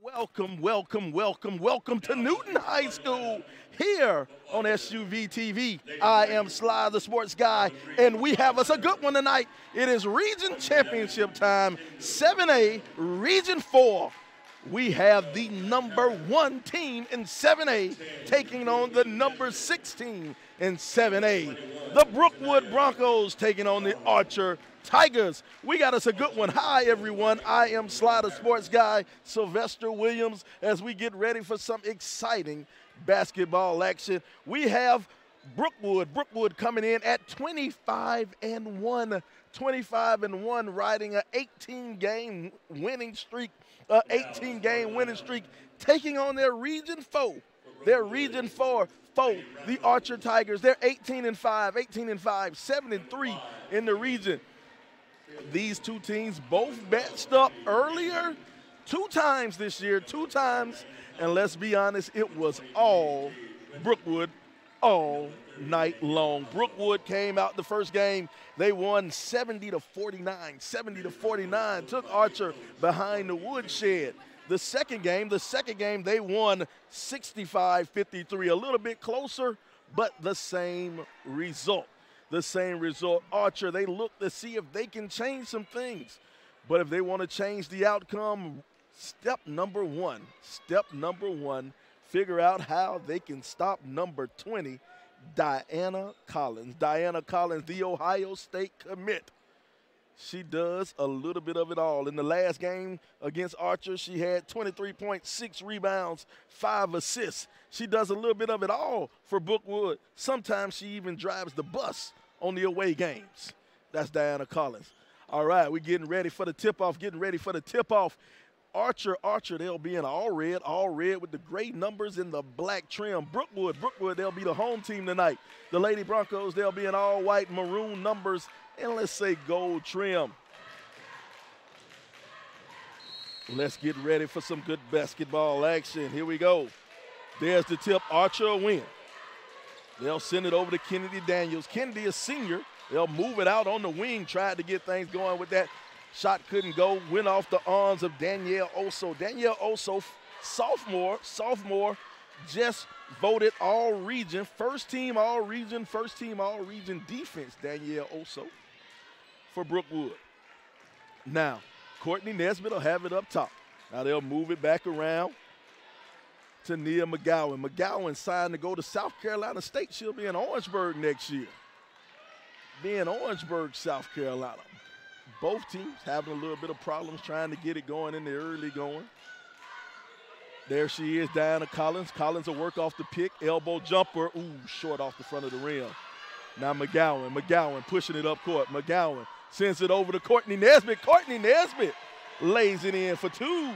Welcome, welcome, welcome, welcome to Newton High School here on SUV TV. I am Sly, the sports guy, and we have us a good one tonight. It is Region Championship time, 7A, Region 4. We have the number one team in 7A taking on the number 16 in 7A. The Brookwood Broncos taking on the Archer Tigers. We got us a good one. Hi, everyone. I am the sports guy, Sylvester Williams, as we get ready for some exciting basketball action. We have Brookwood. Brookwood coming in at 25 and 1. 25 and 1, riding an 18 game winning streak, uh, 18 game winning streak, taking on their region foe. Their region four foe, the Archer Tigers. They're 18 and 5, 18 and 5, 7 and 3 in the region. These two teams both matched up earlier two times this year, two times, and let's be honest, it was all Brookwood all night long. Brookwood came out the first game. They won 70 to 49, 70 to 49. Took Archer behind the woodshed. The second game, the second game, they won 65 53. A little bit closer, but the same result. The same result. Archer, they look to see if they can change some things. But if they want to change the outcome, step number one, step number one, figure out how they can stop number 20, Diana Collins. Diana Collins, the Ohio State commit. She does a little bit of it all. In the last game against Archer, she had 23.6 rebounds, five assists. She does a little bit of it all for Brookwood. Sometimes she even drives the bus on the away games. That's Diana Collins. All right, we're getting ready for the tip off, getting ready for the tip off. Archer, Archer, they'll be in all red, all red with the gray numbers in the black trim. Brookwood, Brookwood, they'll be the home team tonight. The Lady Broncos, they'll be in all white maroon numbers and let's say gold trim. Let's get ready for some good basketball action. Here we go. There's the tip. Archer win. They'll send it over to Kennedy Daniels. Kennedy, a senior. They'll move it out on the wing, tried to get things going with that. Shot couldn't go. Went off the arms of Danielle Oso. Danielle Oso, sophomore, sophomore, just voted all region, first team all region, first team all region defense, Danielle Oso for Brookwood. Now, Courtney Nesbitt will have it up top. Now they'll move it back around to Nia McGowan. McGowan signed to go to South Carolina State. She'll be in Orangeburg next year. Be in Orangeburg, South Carolina. Both teams having a little bit of problems trying to get it going in the early going. There she is, Diana Collins. Collins will work off the pick, elbow jumper. Ooh, short off the front of the rim. Now McGowan, McGowan pushing it up court. McGowan sends it over to Courtney Nesbitt. Courtney Nesbitt lays it in for two.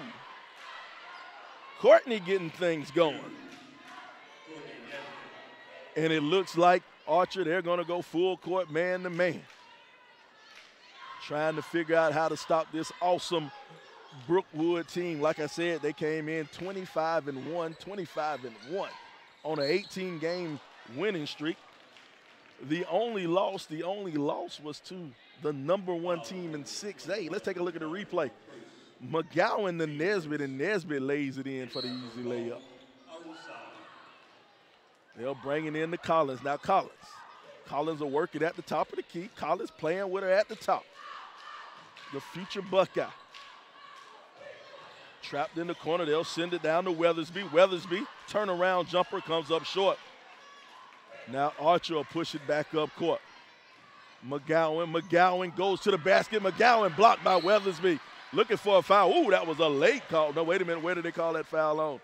Courtney getting things going. And it looks like Archer, they're going to go full court man to man. Trying to figure out how to stop this awesome Brookwood team. Like I said, they came in 25 and 1, 25 and 1 on an 18 game winning streak. The only loss, the only loss was to the number one team in 6A. Let's take a look at the replay. McGowan to Nesbitt, and Nesbitt lays it in for the easy layup. They're bringing in the Collins. Now Collins. Collins will work it at the top of the key. Collins playing with her at the top. The future Buckeye. Trapped in the corner. They'll send it down to Weathersby. Weathersby, turnaround jumper comes up short. Now Archer will push it back up court. McGowan, McGowan goes to the basket. McGowan blocked by Weathersby. Looking for a foul. Ooh, that was a late call. No, wait a minute. Where did they call that foul on?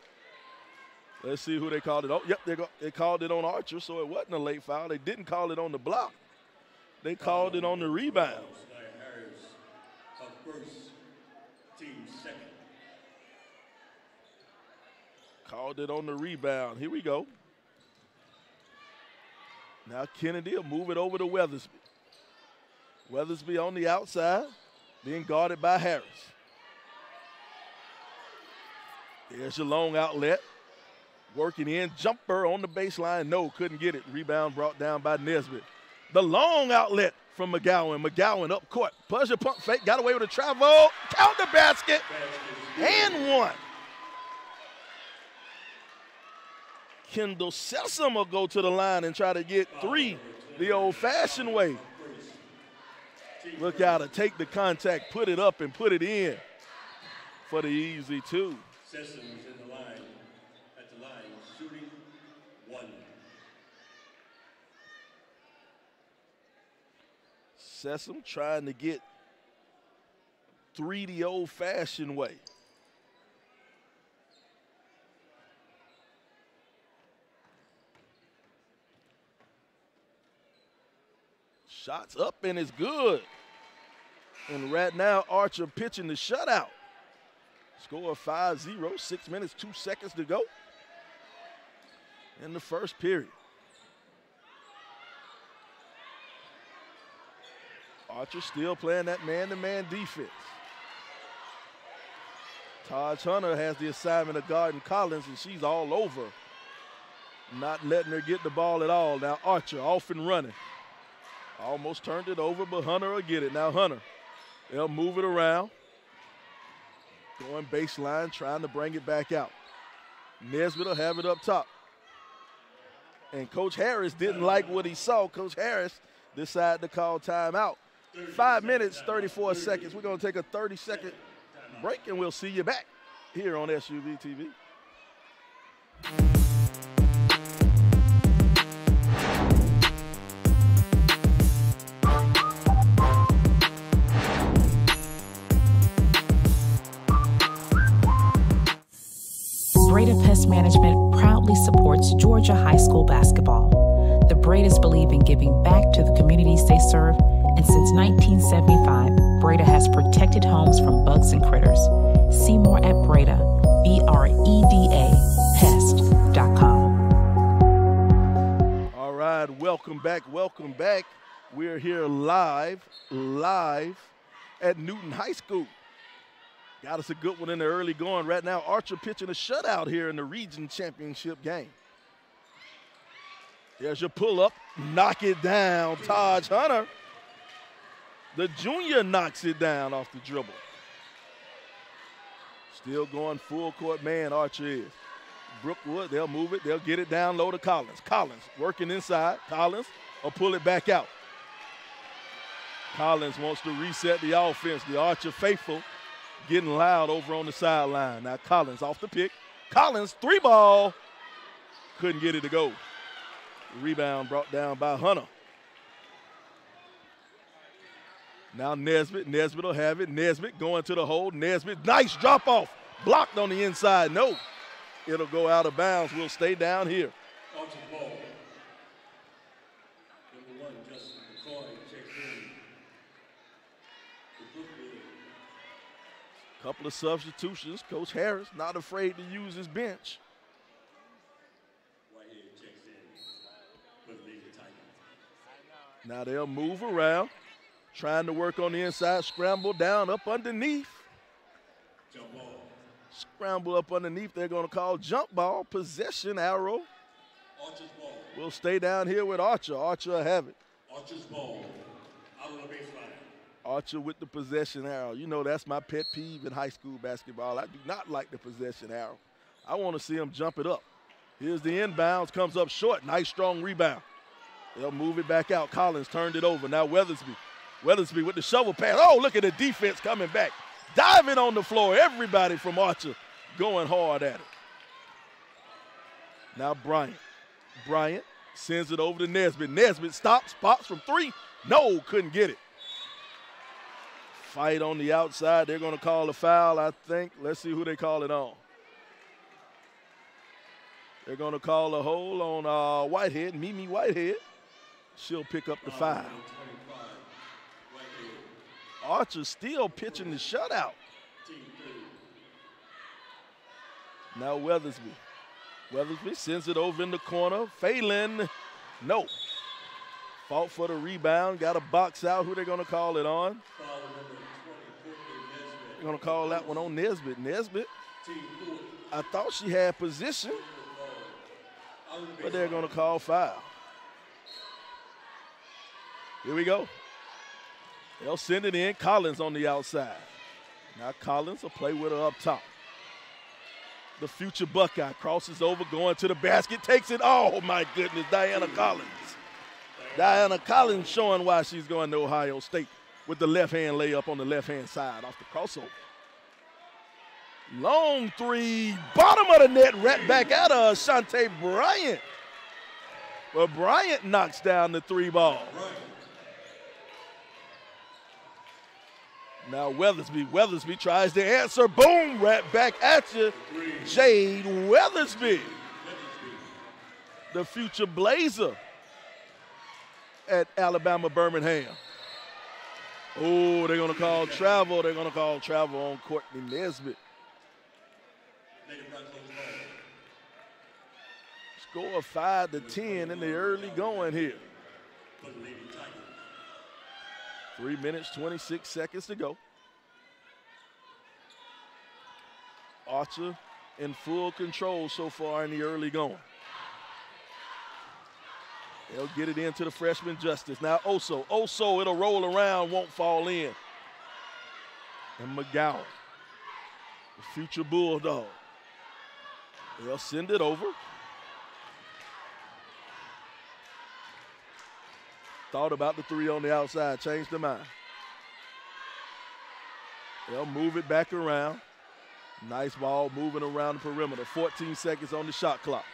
Let's see who they called it on. Yep, they, go, they called it on Archer, so it wasn't a late foul. They didn't call it on the block. They called it on the rebound. Called it on the rebound. Here we go. Now Kennedy will move it over to Weathersby. Weathersby on the outside, being guarded by Harris. There's your long outlet. Working in, jumper on the baseline. No, couldn't get it. Rebound brought down by Nesbitt. The long outlet from McGowan. McGowan up court. Pleasure pump fake. Got away with a travel. Counter basket. And one. Kendall Sessom will go to the line and try to get three the old fashioned way. Look out to take the contact, put it up, and put it in for the easy two. Sessom trying to get three the old fashioned way. Shots up and it's good. And right now, Archer pitching the shutout. Score 5 0, six minutes, two seconds to go in the first period. Archer still playing that man to man defense. Taj Hunter has the assignment of guarding Collins, and she's all over, not letting her get the ball at all. Now, Archer off and running. Almost turned it over, but Hunter will get it. Now, Hunter, they'll move it around. Going baseline, trying to bring it back out. Nesbitt will have it up top. And Coach Harris didn't like what he saw. Coach Harris decided to call timeout. Five minutes, 34 seconds. We're going to take a 30 second break and we'll see you back here on SUV TV. Breda Pest Management proudly supports Georgia High School basketball. The Bredas believe in giving back to the communities they serve, and since 1975, Breda has protected homes from bugs and critters. See more at Breda, B R E D A, pest.com. All right, welcome back, welcome back. We're here live, live at Newton High School. Got us a good one in the early going. Right now, Archer pitching a shutout here in the region championship game. There's your pull up, knock it down, Taj Hunter. The junior knocks it down off the dribble. Still going full court man, Archer is. Brookwood, they'll move it, they'll get it down low to Collins. Collins working inside. Collins will pull it back out. Collins wants to reset the offense. The Archer faithful getting loud over on the sideline. Now Collins off the pick. Collins, three ball. Couldn't get it to go. Rebound brought down by Hunter. Now Nesbitt. Nesbitt will have it. Nesbitt going to the hole. Nesbitt, nice drop off. Blocked on the inside. No. It'll go out of bounds. We'll stay down here. Couple of substitutions. Coach Harris not afraid to use his bench. Now they'll move around, trying to work on the inside, scramble down up underneath. Jump ball. Scramble up underneath. They're going to call jump ball, possession arrow. Archer's ball. We'll stay down here with Archer. Archer have it. Archer's ball. Out on the baseline. Archer with the possession arrow. You know that's my pet peeve in high school basketball. I do not like the possession arrow. I want to see him jump it up. Here's the inbounds, comes up short. Nice strong rebound. They'll move it back out. Collins turned it over. Now Weathersby. Weathersby with the shovel pass. Oh, look at the defense coming back. Diving on the floor. Everybody from Archer going hard at it. Now Bryant. Bryant sends it over to Nesbitt. Nesbitt stops, pops from three. No, couldn't get it. Fight on the outside. They're going to call a foul, I think. Let's see who they call it on. They're going to call a hole on uh, Whitehead, Mimi Whitehead. She'll pick up the foul. 25. Archer still pitching the shutout. Now Weathersby. Weathersby sends it over in the corner. Phelan, no. Fought for the rebound. Got a box out. Who they going to call it on? Foul number 20, Courtney Nesbitt. They're going to call that one on Nesbitt. Nesbitt, I thought she had position, but they're going to call foul. Here we go. They'll send it in. Collins on the outside. Now Collins will play with her up top. The future Buckeye crosses over, going to the basket, takes it. Oh my goodness, Diana Collins. Diana Collins showing why she's going to Ohio State with the left hand layup on the left hand side off the crossover. Long three, bottom of the net, right back out of Shante Bryant. But Bryant knocks down the three ball. Now Weathersby, Weathersby tries to answer. Boom, right back at you. Jade Weathersby, the future Blazer at Alabama Birmingham. Oh, they're going to call travel. They're going to call travel on Courtney Nesbitt. Score 5 to 10 in the early going here. Three minutes, 26 seconds to go. Archer in full control so far in the early going. They'll get it into the freshman Justice. Now Oso, Oso, it'll roll around, won't fall in. And McGowan, the future Bulldog. They'll send it over. Thought about the three on the outside, changed their mind. They'll move it back around. Nice ball moving around the perimeter. 14 seconds on the shot clock.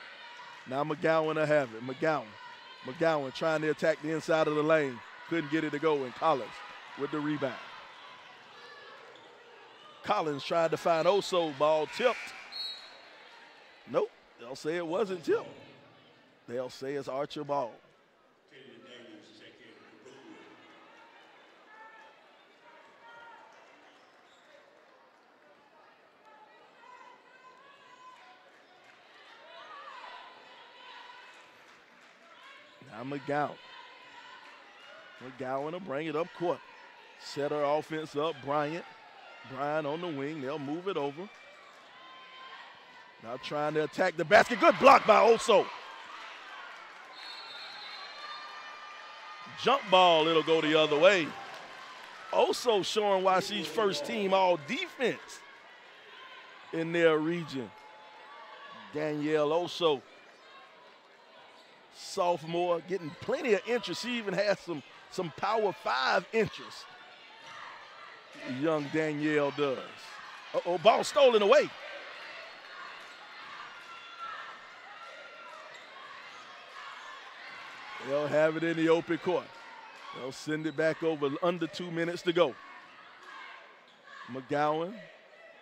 Now McGowan will have it. McGowan. McGowan trying to attack the inside of the lane. Couldn't get it to go, and Collins with the rebound. Collins tried to find Oso, ball tipped. Nope, they'll say it wasn't tipped. They'll say it's Archer ball. Now McGowan. McGowan will bring it up court. Set her offense up. Bryant. Bryant on the wing. They'll move it over. Now trying to attack the basket. Good block by Oso. Jump ball, it'll go the other way. Oso showing why she's first team all defense in their region. Danielle Oso sophomore, getting plenty of interest. She even has some, some Power Five interest. Young Danielle does. Uh oh, ball stolen away. They'll have it in the open court. They'll send it back over under two minutes to go. McGowan,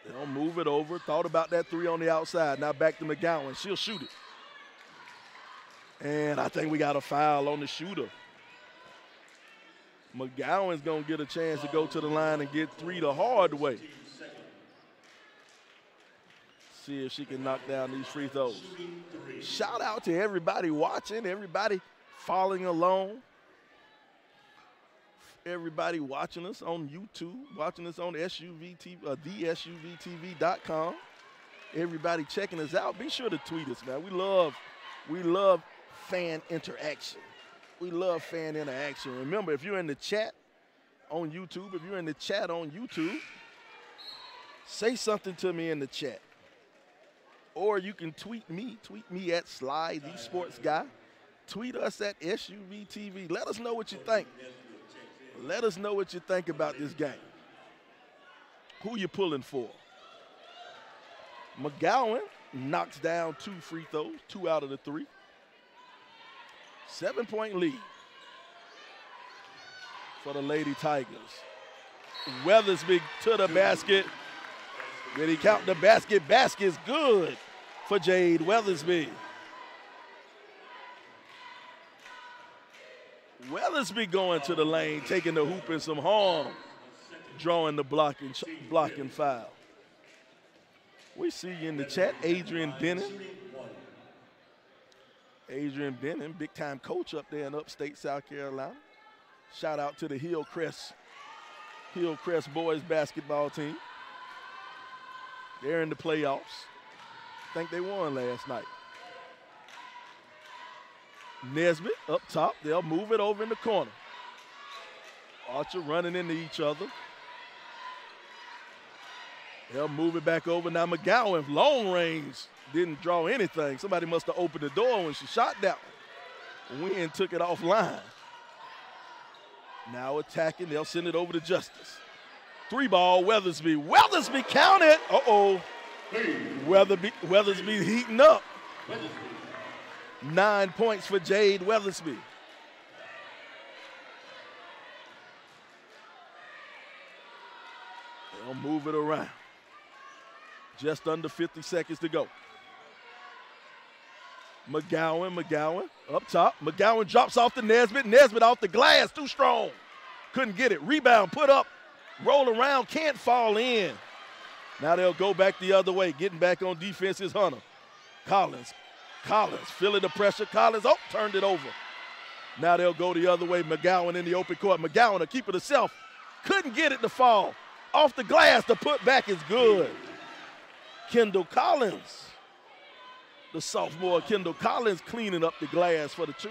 they'll move it over. Thought about that three on the outside. Now back to McGowan. She'll shoot it. And I think we got a foul on the shooter. McGowan's going to get a chance to go to the line and get three the hard way. See if she can knock down these free throws. Shout out to everybody watching, everybody following along, everybody watching us on YouTube, watching us on SUVTV, uh, thesuvtv.com. Everybody checking us out. Be sure to tweet us, man. We love, we love fan interaction. We love fan interaction. Remember, if you're in the chat on YouTube, if you're in the chat on YouTube, say something to me in the chat. Or you can tweet me, tweet me at Sly, the sports guy. Tweet us at SUVTV. Let us know what you think. Let us know what you think about this game. Who you pulling for? McGowan knocks down two free throws, two out of the three. Seven point lead for the Lady Tigers. Weathersby to the basket. Did he count the basket? Basket's good for Jade Weathersby. Weathersby going to the lane, taking the hoop and some harm, drawing the blocking, blocking foul. We see you in the chat, Adrian Dennon. Adrian Benton, big time coach up there in upstate South Carolina. Shout out to the Hillcrest, Hillcrest boys basketball team. They're in the playoffs. Think they won last night. Nesbitt up top. They'll move it over in the corner. Archer running into each other. They'll move it back over. Now McGowan, long range, didn't draw anything. Somebody must have opened the door when she shot that one. Wynn took it offline. Now attacking, they'll send it over to Justice. Three ball, Weathersby. Weathersby counted. Uh-oh. Weatherby, Weathersby heating up. Nine points for Jade Weathersby. They'll move it around. Just under 50 seconds to go. McGowan, McGowan up top. McGowan drops off the Nesbitt. Nesbitt off the glass, too strong. Couldn't get it. Rebound, put up, roll around, can't fall in. Now they'll go back the other way. Getting back on defense is Hunter. Collins. Collins feeling the pressure. Collins, oh, turned it over. Now they'll go the other way. McGowan in the open court. McGowan to keep it himself. Couldn't get it to fall. Off the glass, the put back is good. Kendall Collins, the sophomore Kendall Collins cleaning up the glass for the two.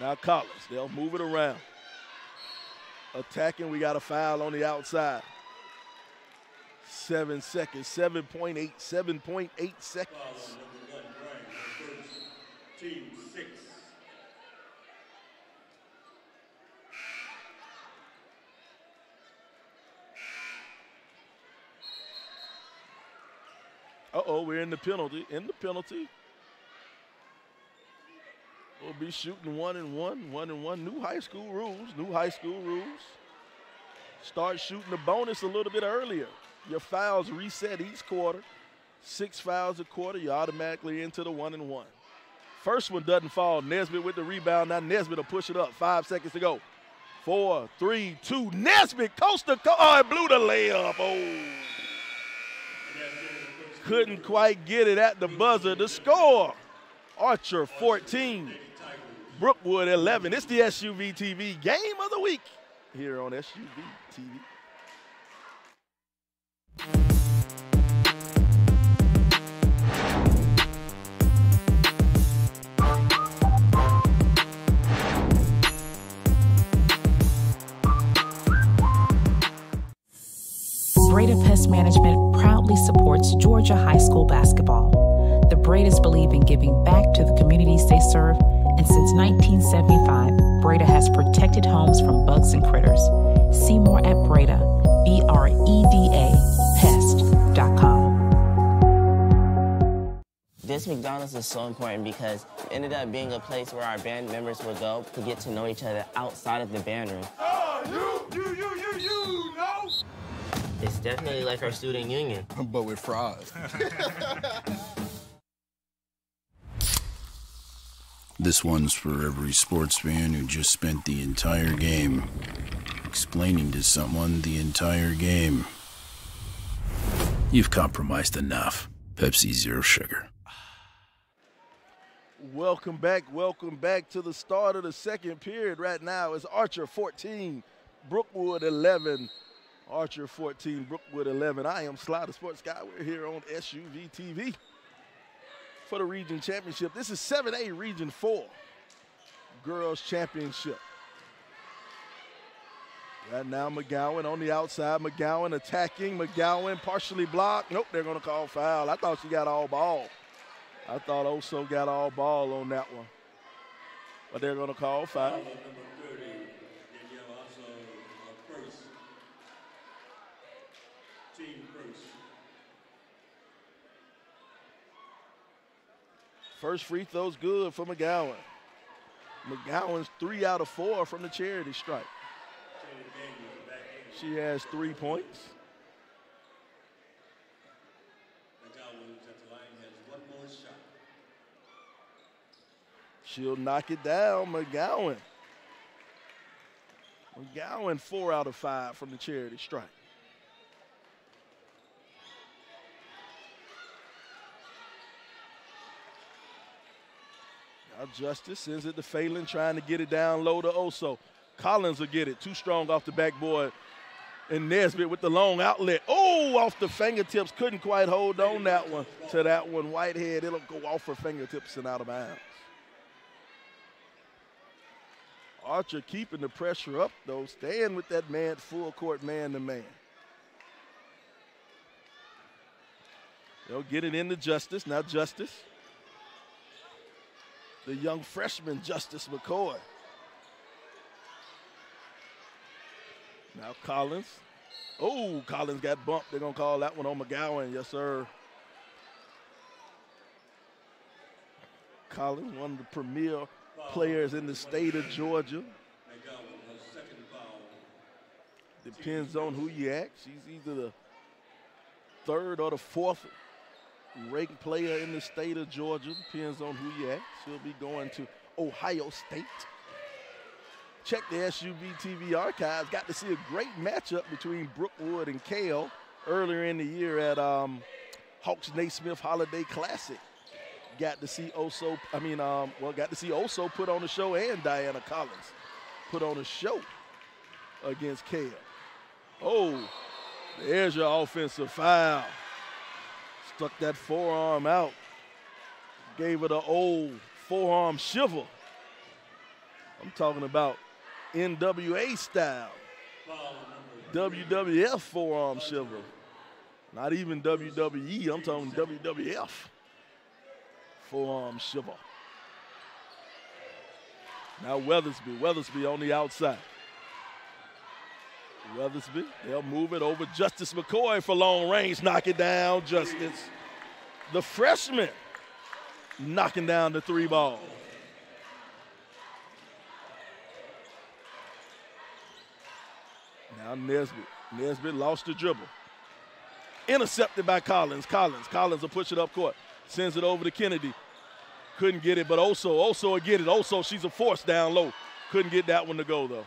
Now Collins, they'll move it around. Attacking, we got a foul on the outside. Seven seconds, 7.8, 7.8 seconds. Uh-oh, we're in the penalty. In the penalty. We'll be shooting one and one, one and one. New high school rules, new high school rules. Start shooting the bonus a little bit earlier. Your fouls reset each quarter. Six fouls a quarter, you're automatically into the one and one. First one doesn't fall. Nesbitt with the rebound. Now Nesbitt will push it up. Five seconds to go. Four, three, two. Nesbitt coast to coast. Oh, it blew the layup. Oh. Couldn't quite get it at the buzzer. The score Archer 14, Brookwood 11. It's the SUV TV game of the week here on SUV TV. Breda Management proudly supports Georgia High School basketball. The Bredas believe in giving back to the communities they serve, and since 1975, Breda has protected homes from bugs and critters. See more at Breda, B R E D A, pest.com. This McDonald's is so important because it ended up being a place where our band members would go to get to know each other outside of the band room. You, you, you, you, you, no. It's definitely like our student union. but with fries. This one's for every sports fan who just spent the entire game explaining to someone the entire game. You've compromised enough. Pepsi Zero Sugar. Welcome back. Welcome back to the start of the second period. Right now it's Archer 14, Brookwood 11. Archer 14, Brookwood 11. I am the Sports Guy. We're here on SUV TV for the region championship. This is 7A Region 4 Girls Championship. Right now, McGowan on the outside. McGowan attacking. McGowan partially blocked. Nope, they're going to call foul. I thought she got all ball. I thought Oso got all ball on that one. But they're going to call foul. Number 30, Danielle Oso uh, first. Team first. First free throw's good for McGowan. McGowan's three out of four from the charity stripe. She has three points. She'll knock it down, McGowan. McGowan, four out of five from the charity stripe. Now Justice sends it to Phelan, trying to get it down low to Oso. Collins will get it. Too strong off the backboard. And Nesbitt with the long outlet. Oh, off the fingertips. Couldn't quite hold on that one to that one. Whitehead, it'll go off her fingertips and out of bounds. Archer keeping the pressure up, though, staying with that man, full court man to man. They'll get it into Justice. Now Justice. The young freshman, Justice McCoy. Now Collins. Oh, Collins got bumped. They're going to call that one on McGowan. Yes, sir. Collins, one of the premier players in the state of Georgia. Depends on who you ask. She's either the third or the fourth ranked player in the state of Georgia. Depends on who you ask. She'll be going to Ohio State. Check the SUV TV archives. Got to see a great matchup between Brookwood and Kale earlier in the year at um, Hawks Naismith Holiday Classic. Got to see Oso, I mean, um, well, got to see Oso put on a show and Diana Collins put on a show against Kale. Oh, there's your offensive foul. Stuck that forearm out. Gave it an old forearm shiver. I'm talking about NWA style. WWF forearm shiver. Not even WWE, I'm talking WWF forearm shiver. Now Weathersby, Weathersby on the outside. Weathersby, they'll move it over. Justice McCoy for long range, knock it down. Justice, the freshman, knocking down the three ball. Now Nesbitt, Nesbitt lost the dribble. Intercepted by Collins. Collins, Collins will push it up court. Sends it over to Kennedy. Couldn't get it, but Oso, Oso will get it. Oso, she's a force down low. Couldn't get that one to go though.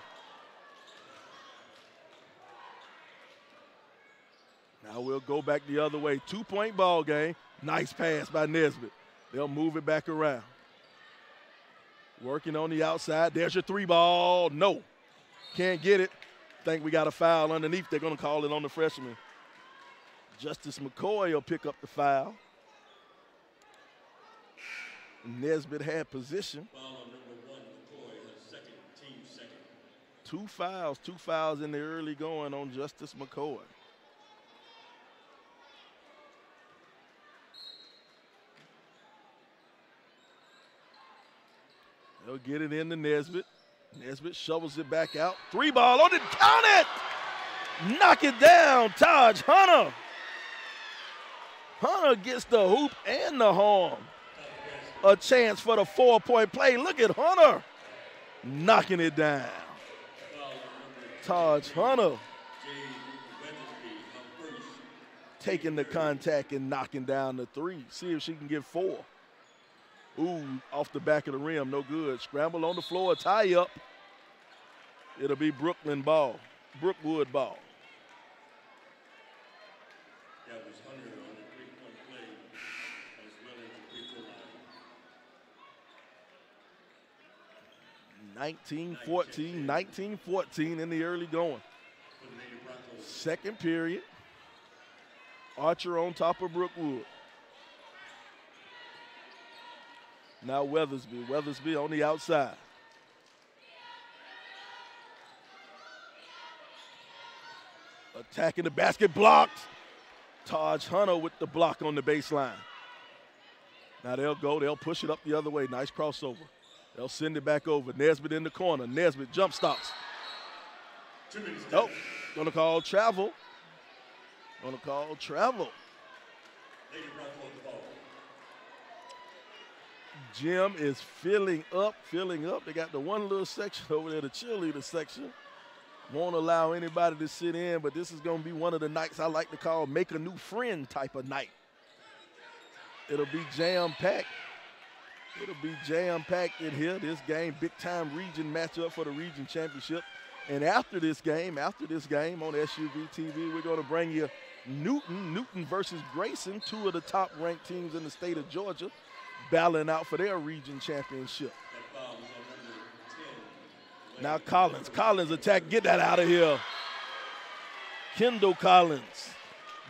Now we'll go back the other way. Two point ball game. Nice pass by Nesbitt. They'll move it back around. Working on the outside. There's your three ball. No. Can't get it. Think we got a foul underneath. They're going to call it on the freshman. Justice McCoy will pick up the foul. Nesbitt had position. Two fouls, two fouls in the early going on Justice McCoy. They'll get it into Nesbitt. Nesbitt shovels it back out. Three ball on it. Count it. Knock it down. Taj Hunter. Hunter gets the hoop and the horn. A chance for the four point play. Look at Hunter knocking it down. Taj Hunter taking the contact and knocking down the three. See if she can get four. Ooh, off the back of the rim, no good. Scramble on the floor, tie up. It'll be Brooklyn ball, Brookwood ball. That was Hunter on the three-point play as well as the free throw line. 1914, 1914 in the early going. Second period. Archer on top of Brookwood. Now Weathersby. Weathersby on the outside. Attacking the basket, blocked. Taj Hunter with the block on the baseline. Now they'll go, they'll push it up the other way. Nice crossover. They'll send it back over. Nesbitt in the corner. Nesbitt jump stops. Nope. Gonna call travel. Gonna call travel. Lady Bravo on the ball. Gym is filling up, filling up. They got the one little section over there, the cheerleader section. Won't allow anybody to sit in, but this is going to be one of the nights I like to call make a new friend type of night. It'll be jam packed. It'll be jam packed in here. This game, big time region matchup for the region championship. And after this game, after this game on SUV TV, we're going to bring you Newton, Newton versus Grayson, two of the top ranked teams in the state of Georgia, battling out for their region championship. That foul was on number 10. Now Collins, Collins attack, get that out of here. Kendall Collins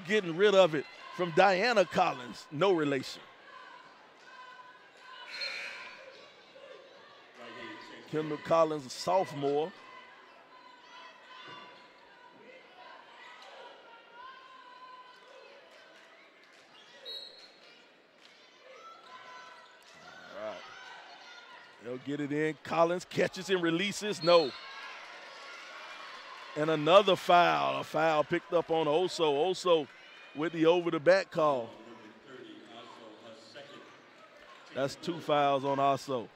getting rid of it from Diana Collins, no relation. Kendall Collins, a sophomore. Get it in. Collins catches and releases. No. And another foul. A foul picked up on Oso. Oso with the over the back call. That's two fouls on Oso.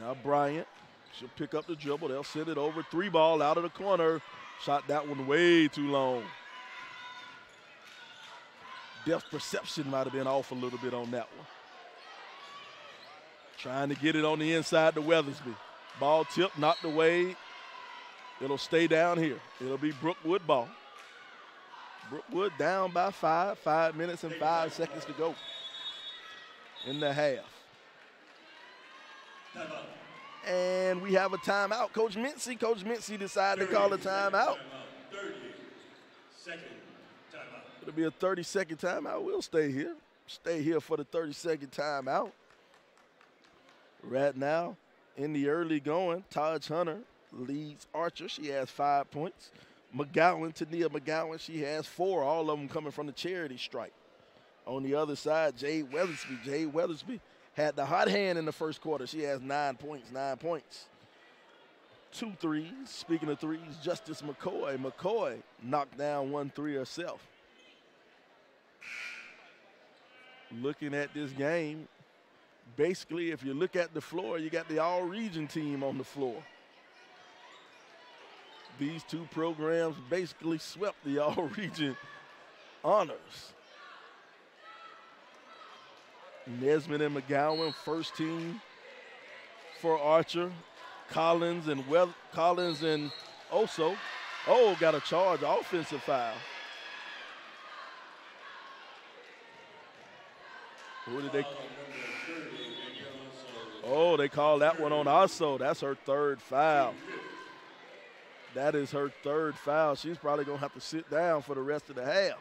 Now Bryant, she'll pick up the dribble. They'll send it over. Three ball out of the corner. Shot that one way too long. Depth perception might have been off a little bit on that one. Trying to get it on the inside to Weathersby. Ball tip, knocked away. It'll stay down here. It'll be Brookwood ball. Brookwood down by five, five minutes and five seconds to go in the half. And we have a timeout. Coach Mincy, Coach Mincy decided to call a timeout. Timeout. 30 second timeout. It'll be a 30 second timeout. We'll stay here. Stay here for the 30 second timeout. Right now, in the early going, Taj Hunter leads Archer. She has five points. McGowan, Tania McGowan, she has four, all of them coming from the charity strike. On the other side, Jade Weathersby. Jade Weathersby had the hot hand in the first quarter. She has nine points, nine points. Two threes. Speaking of threes, Justice McCoy. McCoy knocked down one three herself. Looking at this game, basically, if you look at the floor, you got the all region team on the floor. These two programs basically swept the all region honors. Nesbitt and McGowan, first team for Archer. Collins and well, Collins and Oso. Oh, got a charge, offensive foul. Who did they? Oh, they called that one on Oso. That's her third foul. That is her third foul. She's probably gonna have to sit down for the rest of the half.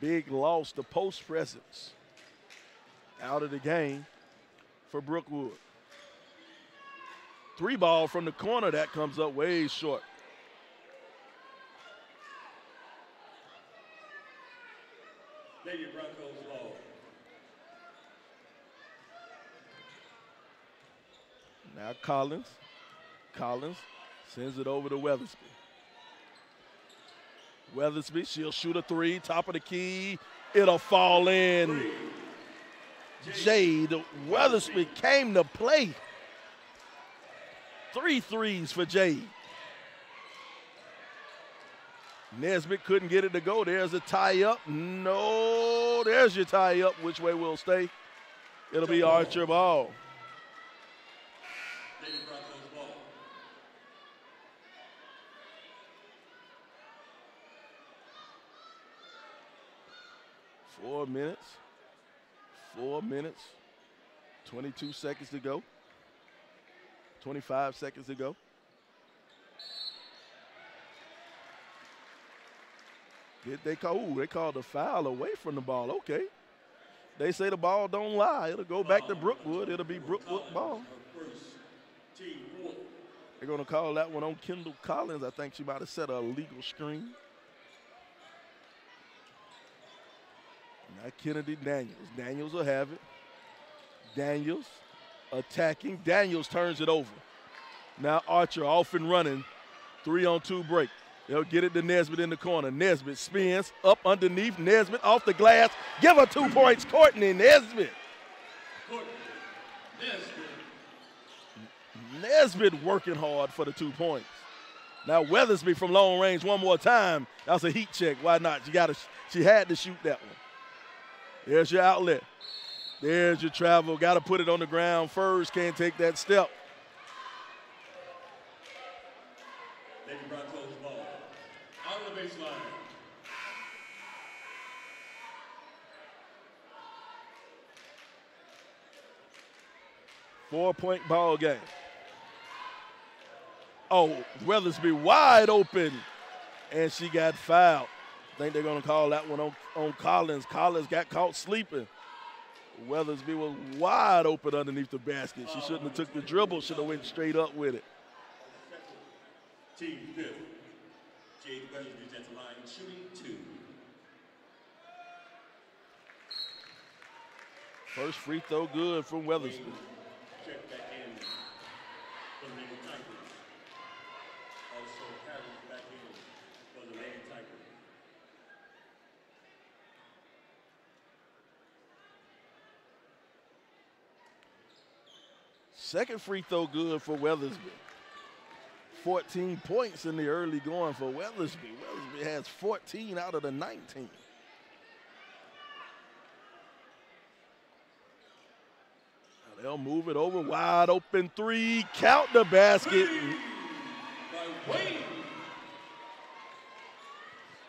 Big loss to post presence out of the game for Brookwood. Three ball from the corner that comes up way short. Lady Broncos ball. Now Collins. Collins sends it over to Weathersby. Weathersby, she'll shoot a three, top of the key. It'll fall in. Jade Weathersby came to play. Three threes for Jade. Nesbitt couldn't get it to go. There's a tie up. No, there's your tie up. Which way will stay? It'll be Archer ball. Four minutes. Four minutes. 22 seconds to go. 25 seconds to go. Did they call? Ooh, they called a foul away from the ball. Okay. They say the ball don't lie. It'll go back to Brookwood. It'll be Brookwood ball. They're going to call that one on Kendall Collins. I think she might have set a legal screen. Now Kennedy Daniels. Daniels will have it. Daniels attacking. Daniels turns it over. Now Archer off and running. Three on two break. They'll get it to Nesbitt in the corner. Nesbitt spins up underneath. Nesbitt off the glass. Give her two points. Courtney Nesbitt. Courtney Nesbitt. Nesbitt working hard for the two points. Now Weathersby from long range one more time. That's a heat check. Why not? She got to. She had to shoot that one. There's your outlet. There's your travel. Got to put it on the ground first. Can't take that step. Ball. Out on the baseline. Four point ball game. Oh, Weathersby wide open. And she got fouled. Think they're going to call that one on, on Collins. Collins got caught sleeping. Weathersby was wide open underneath the basket. She shouldn't have took the dribble. Should have went straight up with it. Team fifth. Jade Weathersby at the line, shooting two. First free throw good from Weathersby. Check back in for the Lady Tigers. Also, Harris back in for the Lady Tigers. Second free throw good for Weathersby. 14 points in the early going for Weathersby. Weathersby has 14 out of the 19. Now they'll move it over. Wide open three. Count the basket. Wade.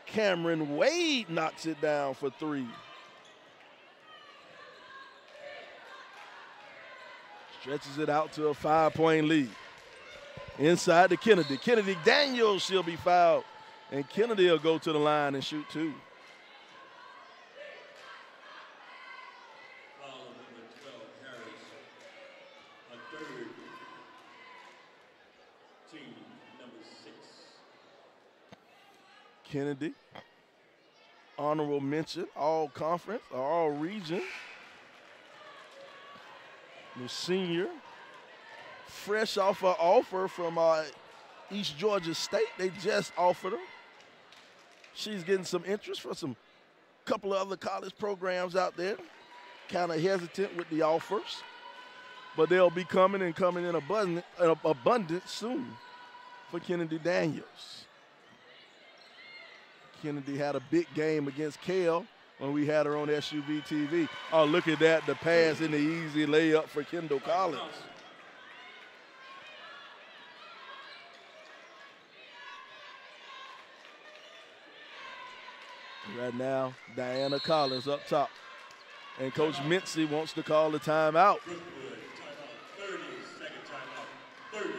Cameron Wade knocks it down for three. Stretches it out to a five point lead. Inside to Kennedy. Kennedy Daniels, she'll be fouled. And Kennedy will go to the line and shoot two. Foul on number 12, Harris. A third. Team number six. Kennedy, honorable mention, all conference, all region. The senior, fresh off an offer from uh, East Georgia State. They just offered her. She's getting some interest for some couple of other college programs out there. Kind of hesitant with the offers, but they'll be coming and coming in abundant, abundance soon for Kennedy Daniels. Kennedy had a big game against Kale when we had her on SUV TV. Oh, look at that, the pass and the easy layup for Kendall Collins. Right now, Diana Collins up top. And Coach Mincy wants to call the timeout. Brookwood, timeout. 30 second timeout. 30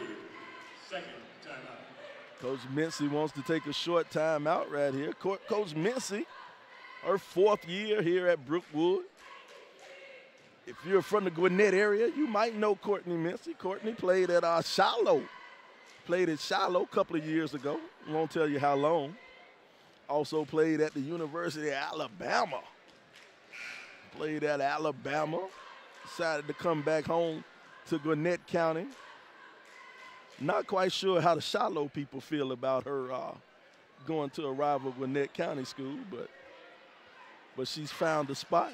second timeout. Coach Mincy wants to take a short timeout right here. Coach Mincy, her fourth year here at Brookwood. If you're from the Gwinnett area, you might know Courtney Mincy. Courtney played at uh, Shiloh. Played at Shiloh a couple of years ago. Won't tell you how long. Also played at the University of Alabama. Played at Alabama. Decided to come back home to Gwinnett County. Not quite sure how the Shiloh people feel about her uh, going to a rival Gwinnett County school, but but she's found a spot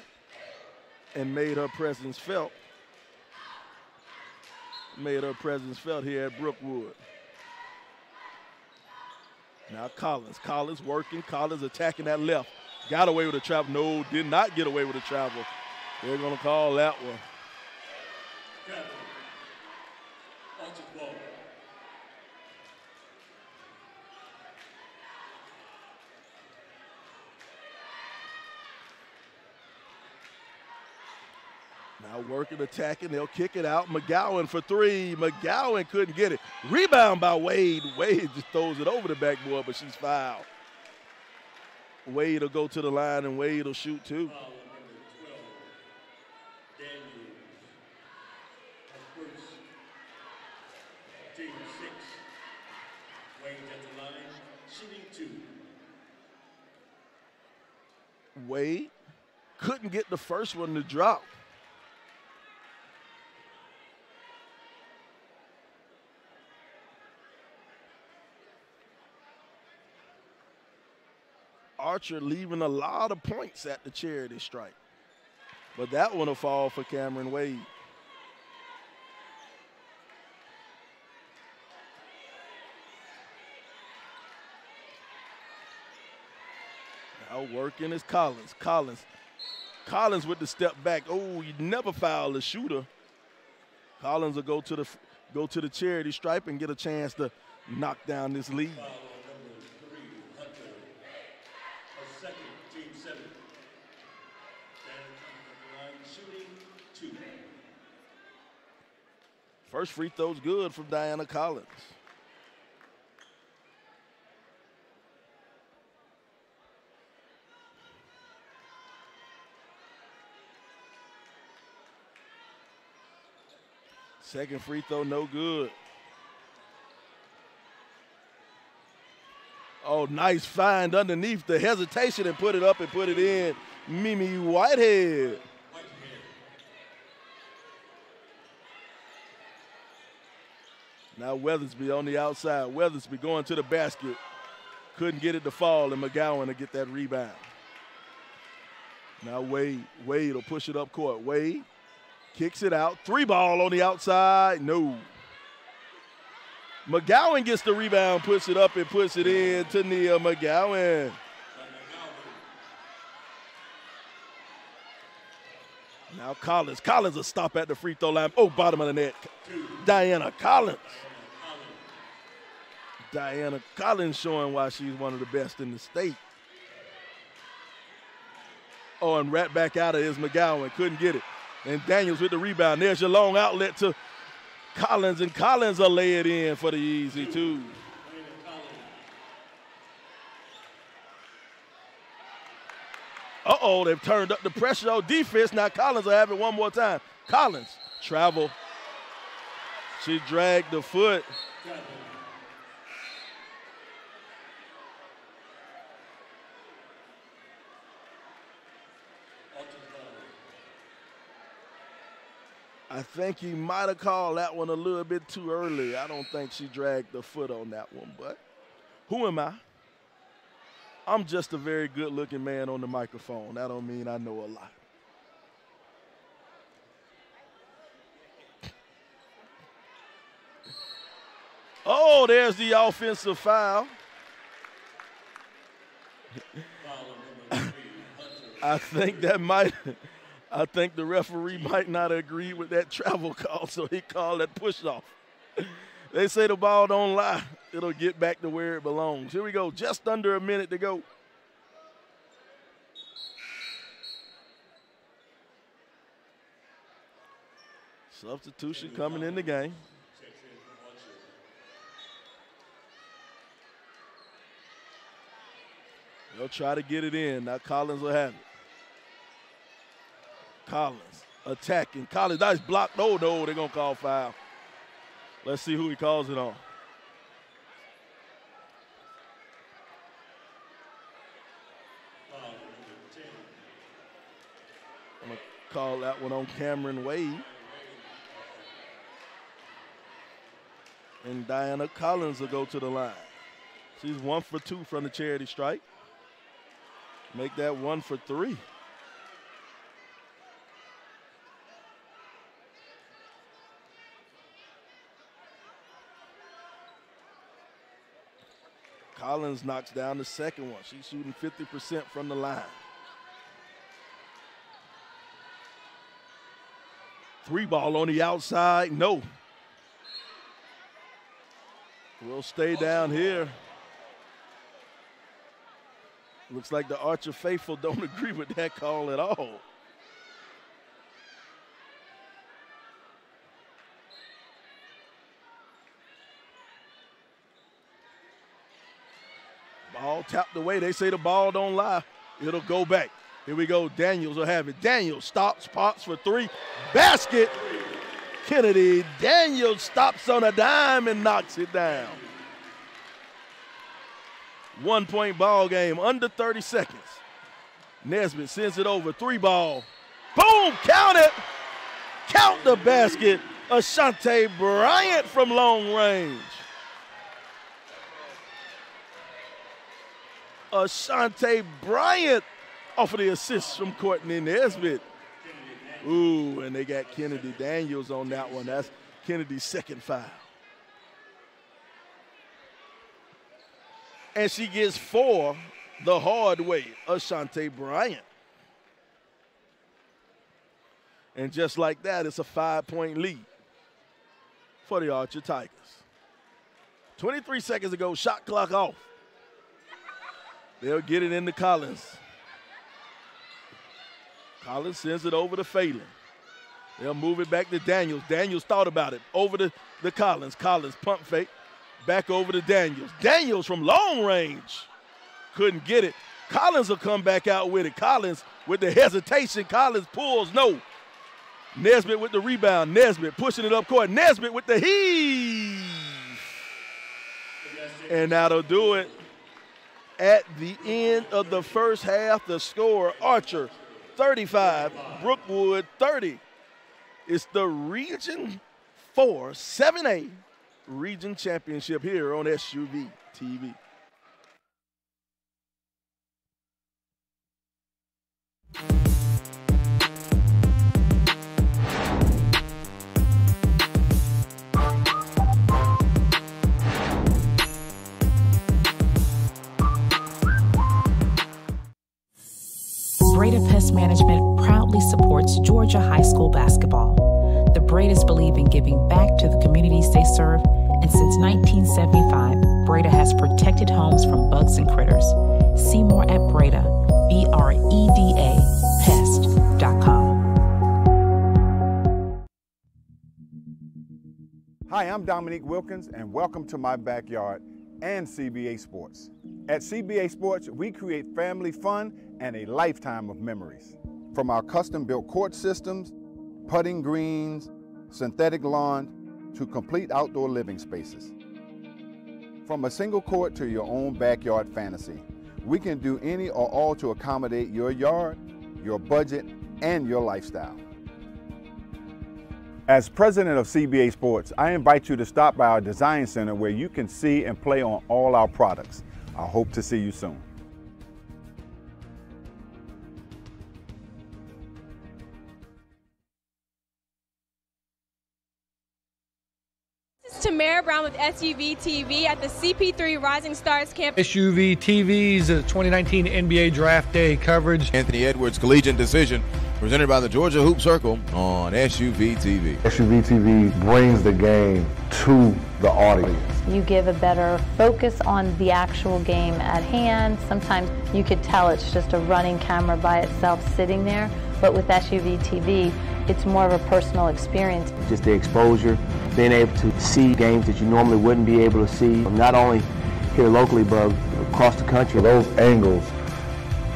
and made her presence felt. Made her presence felt here at Brookwood. Now Collins, Collins working, Collins attacking that left. Got away with a travel. No, did not get away with a travel. They're gonna call that one. Captain. Offensive ball. Now working, attacking, they'll kick it out. McGowan for three. McGowan couldn't get it. Rebound by Wade. Wade just throws it over the backboard, but she's fouled. Wade will go to the line and Wade will shoot two. Foul on number 12, Daniels. Her first. Team six. Wade at the line, shooting two. Wade couldn't get the first one to drop. Archer leaving a lot of points at the charity stripe. But that one will fall for Cameron Wade. Now working is Collins. Collins. Collins with the step back. Oh, you never foul a shooter. Collins will go to the go to the charity stripe and get a chance to knock down this lead. Foul on number three, Hunter. Her second, team seven. Diana Collins at the line, shooting two. First free throw's good from Diana Collins. Second free throw, no good. Oh, nice find underneath the hesitation and put it up and put it in. Mimi Whitehead. Now Weathersby on the outside. Weathersby going to the basket. Couldn't get it to fall, and McGowan to get that rebound. Now Wade. Wade will push it up court. Wade kicks it out. Three ball on the outside. No. McGowan gets the rebound, puts it up and puts it in to Nia McGowan. Now Collins. Collins will stop at the free throw line. Oh, bottom of the net. Diana Collins. Diana Collins showing why she's one of the best in the state. Oh, and right back out of is McGowan. Couldn't get it. And Daniels with the rebound. There's your long outlet to Collins, and Collins will lay it in for the easy two. Uh-oh, they've turned up the pressure on defense. Now Collins will have it one more time. Collins, travel. She dragged the foot. I think he might have called that one a little bit too early. I don't think she dragged the foot on that one, but who am I? I'm just a very good looking man on the microphone. That don't mean I know a lot. Oh, there's the offensive foul. I think that might I think the referee might not agree with that travel call, so he called that push off. they say the ball don't lie. It'll get back to where it belongs. Here we go. Just under a minute to go. Substitution coming in the game. They'll try to get it in. Now Collins will have it. Collins attacking. Collins, nice block. No, no, they're going to call foul. Let's see who he calls it on. I'm going to call that one on Cameron Wade. And Diana Collins will go to the line. She's one for two from the charity stripe. Make that one for three. Collins knocks down the second one. She's shooting 50% from the line. Three ball on the outside, no. We'll stay down here. Looks like the Archer faithful don't agree with that call at all. Ball tapped away. They say the ball don't lie. It'll go back. Here we go. Daniels will have it. Daniels stops, pops for three. Basket. Kennedy Daniels stops on a dime and knocks it down. One point ball game, under 30 seconds. Nesbitt sends it over. Three ball. Boom! Count it. Count the basket. Ashante Bryant from long range. Ashante Bryant off of the assist from Courtney Nesbitt. Ooh, and they got Kennedy Daniels on that one. That's Kennedy's second foul. And she gets four the hard way, Ashante Bryant. And just like that, it's a five point lead for the Archer Tigers. 23 seconds ago, shot clock off. They'll get it into Collins. Collins sends it over to Phelan. They'll move it back to Daniels. Daniels thought about it. Over to the Collins. Collins pump fake. Back over to Daniels. Daniels from long range. Couldn't get it. Collins will come back out with it. Collins with the hesitation. Collins pulls. No. Nesbitt with the rebound. Nesbitt pushing it up court. Nesbitt with the heave. And that'll do it. At the end of the first half. The score Archer 35, Brookwood 30. It's the Region 4 7A Region Championship here on SUV TV. Breda Pest Management proudly supports Georgia High School basketball. The Bredas believe in giving back to the communities they serve, and since 1975, Breda has protected homes from bugs and critters. See more at Breda, B R E D A, pest.com. Hi, I'm Dominique Wilkins, and welcome to my backyard and CBA Sports. At CBA Sports, we create family fun and a lifetime of memories. From our custom built court systems, putting greens, synthetic lawn, to complete outdoor living spaces. From a single court to your own backyard fantasy, we can do any or all to accommodate your yard, your budget, and your lifestyle. As president of CBA Sports, I invite you to stop by our design center where you can see and play on all our products. I hope to see you soon. Tamara Brown with SUV TV at the CP3 Rising Stars Camp. SUV TV's uh, 2019 NBA Draft Day coverage. Anthony Edwards Collegiate Decision presented by the Georgia Hoop Circle on SUV TV. SUV TV brings the game to the audience. You give a better focus on the actual game at hand. Sometimes you could tell it's just a running camera by itself sitting there, but with SUV TV, it's more of a personal experience. Just the exposure, being able to see games that you normally wouldn't be able to see, not only here locally, but across the country. Those angles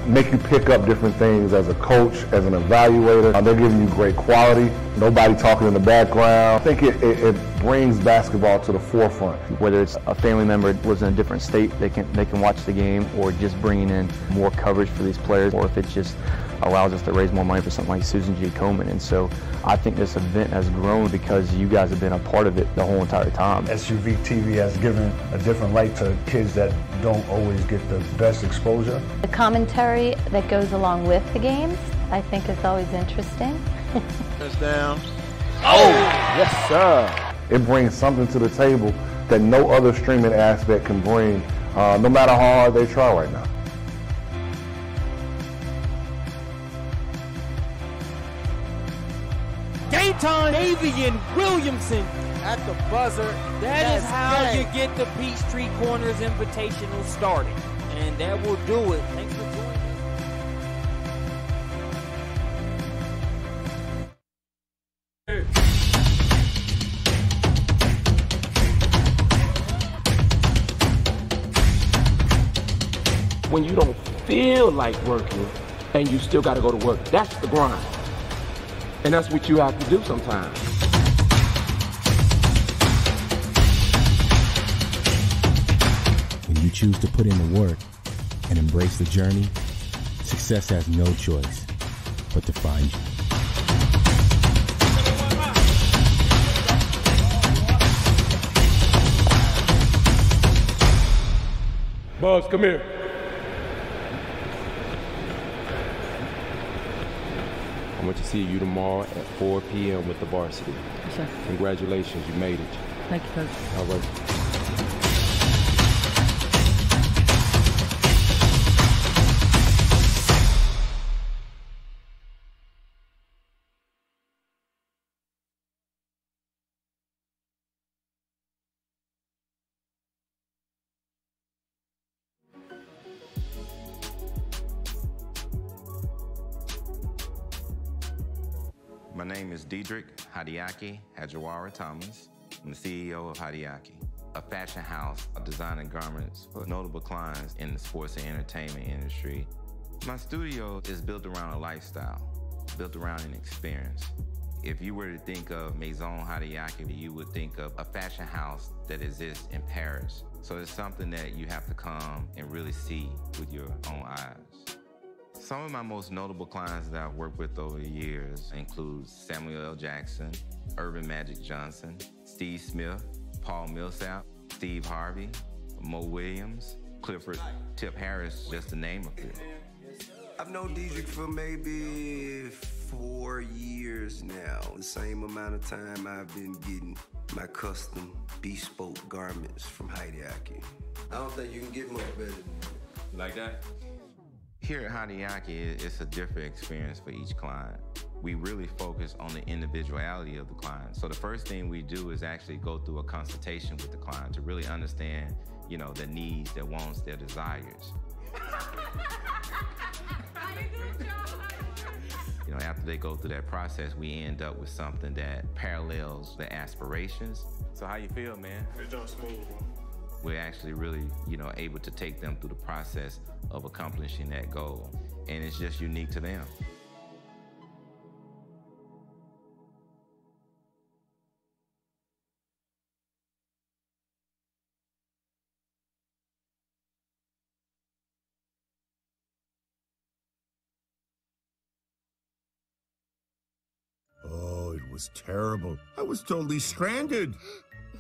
make you pick up different things as a coach, as an evaluator. They're giving you great quality, nobody talking in the background. I think it, it, it, brings basketball to the forefront. Whether it's a family member lives in a different state, they can, they can watch the game, or just bringing in more coverage for these players, or if it's just allows us to raise more money for something like Susan G. Komen. And so I think this event has grown because you guys have been a part of it the whole entire time. SUV TV has given a different light to kids that don't always get the best exposure. The commentary that goes along with the games, I think is always interesting. Touchdown. Oh, yes, sir. It brings something to the table that no other streaming aspect can bring, uh, no matter how hard they try right now. Dayton Avian Williamson at the buzzer. That is how you get the Peachtree Corners Invitational started. And that will do it. Thanks for joining When you don't feel like working and you still got to go to work, that's the grind. And that's what you have to do sometimes. When you choose to put in the work and embrace the journey, success has no choice but to find you. Buzz, come here. I want to see you tomorrow at 4 p.m. with the varsity. Yes, sir. Congratulations, you made it. Thank you, Coach. All right. My name is Diedrich Hadiaki Hajawara Thomas. I'm the CEO of Hadiaki, a fashion house designing garments for notable clients in the sports and entertainment industry. My studio is built around a lifestyle, built around an experience. If you were to think of Maison Hadiaki, you would think of a fashion house that exists in Paris. So it's something that you have to come and really see with your own eyes. Some of my most notable clients that I've worked with over the years include Samuel L. Jackson, Earvin Magic Johnson, Steve Smith, Paul Millsap, Steve Harvey, Mo Williams, Clifford Tip Harris, just to name a few. I've known Diedrich for maybe four years now. The same amount of time I've been getting my custom bespoke garments from Hadiaki. I don't think you can get much better than that. Like that? Here at Hadiaki, it's a different experience for each client. We really focus on the individuality of the client. So the first thing we do is actually go through a consultation with the client to really understand, you know, their needs, their wants, their desires. You know, after they go through that process, we end up with something that parallels the aspirations. So how you feel, man? It's done smooth, bro. We're actually really, you know, able to take them through the process of accomplishing that goal. And it's just unique to them. Oh, it was terrible. I was totally stranded.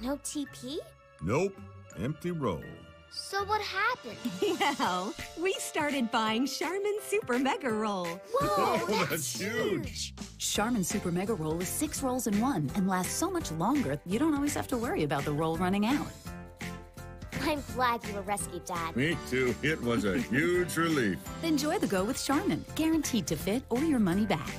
No TP? Nope, empty roll. So what happened? Well, we started buying Charmin Super Mega Roll. Whoa, Oh, that's huge. Charmin Super Mega Roll is six rolls in one and lasts so much longer you don't always have to worry about the roll running out. I'm glad you were rescued, Dad. Me too. It was a huge relief. Enjoy the go with Charmin, guaranteed to fit or your money back.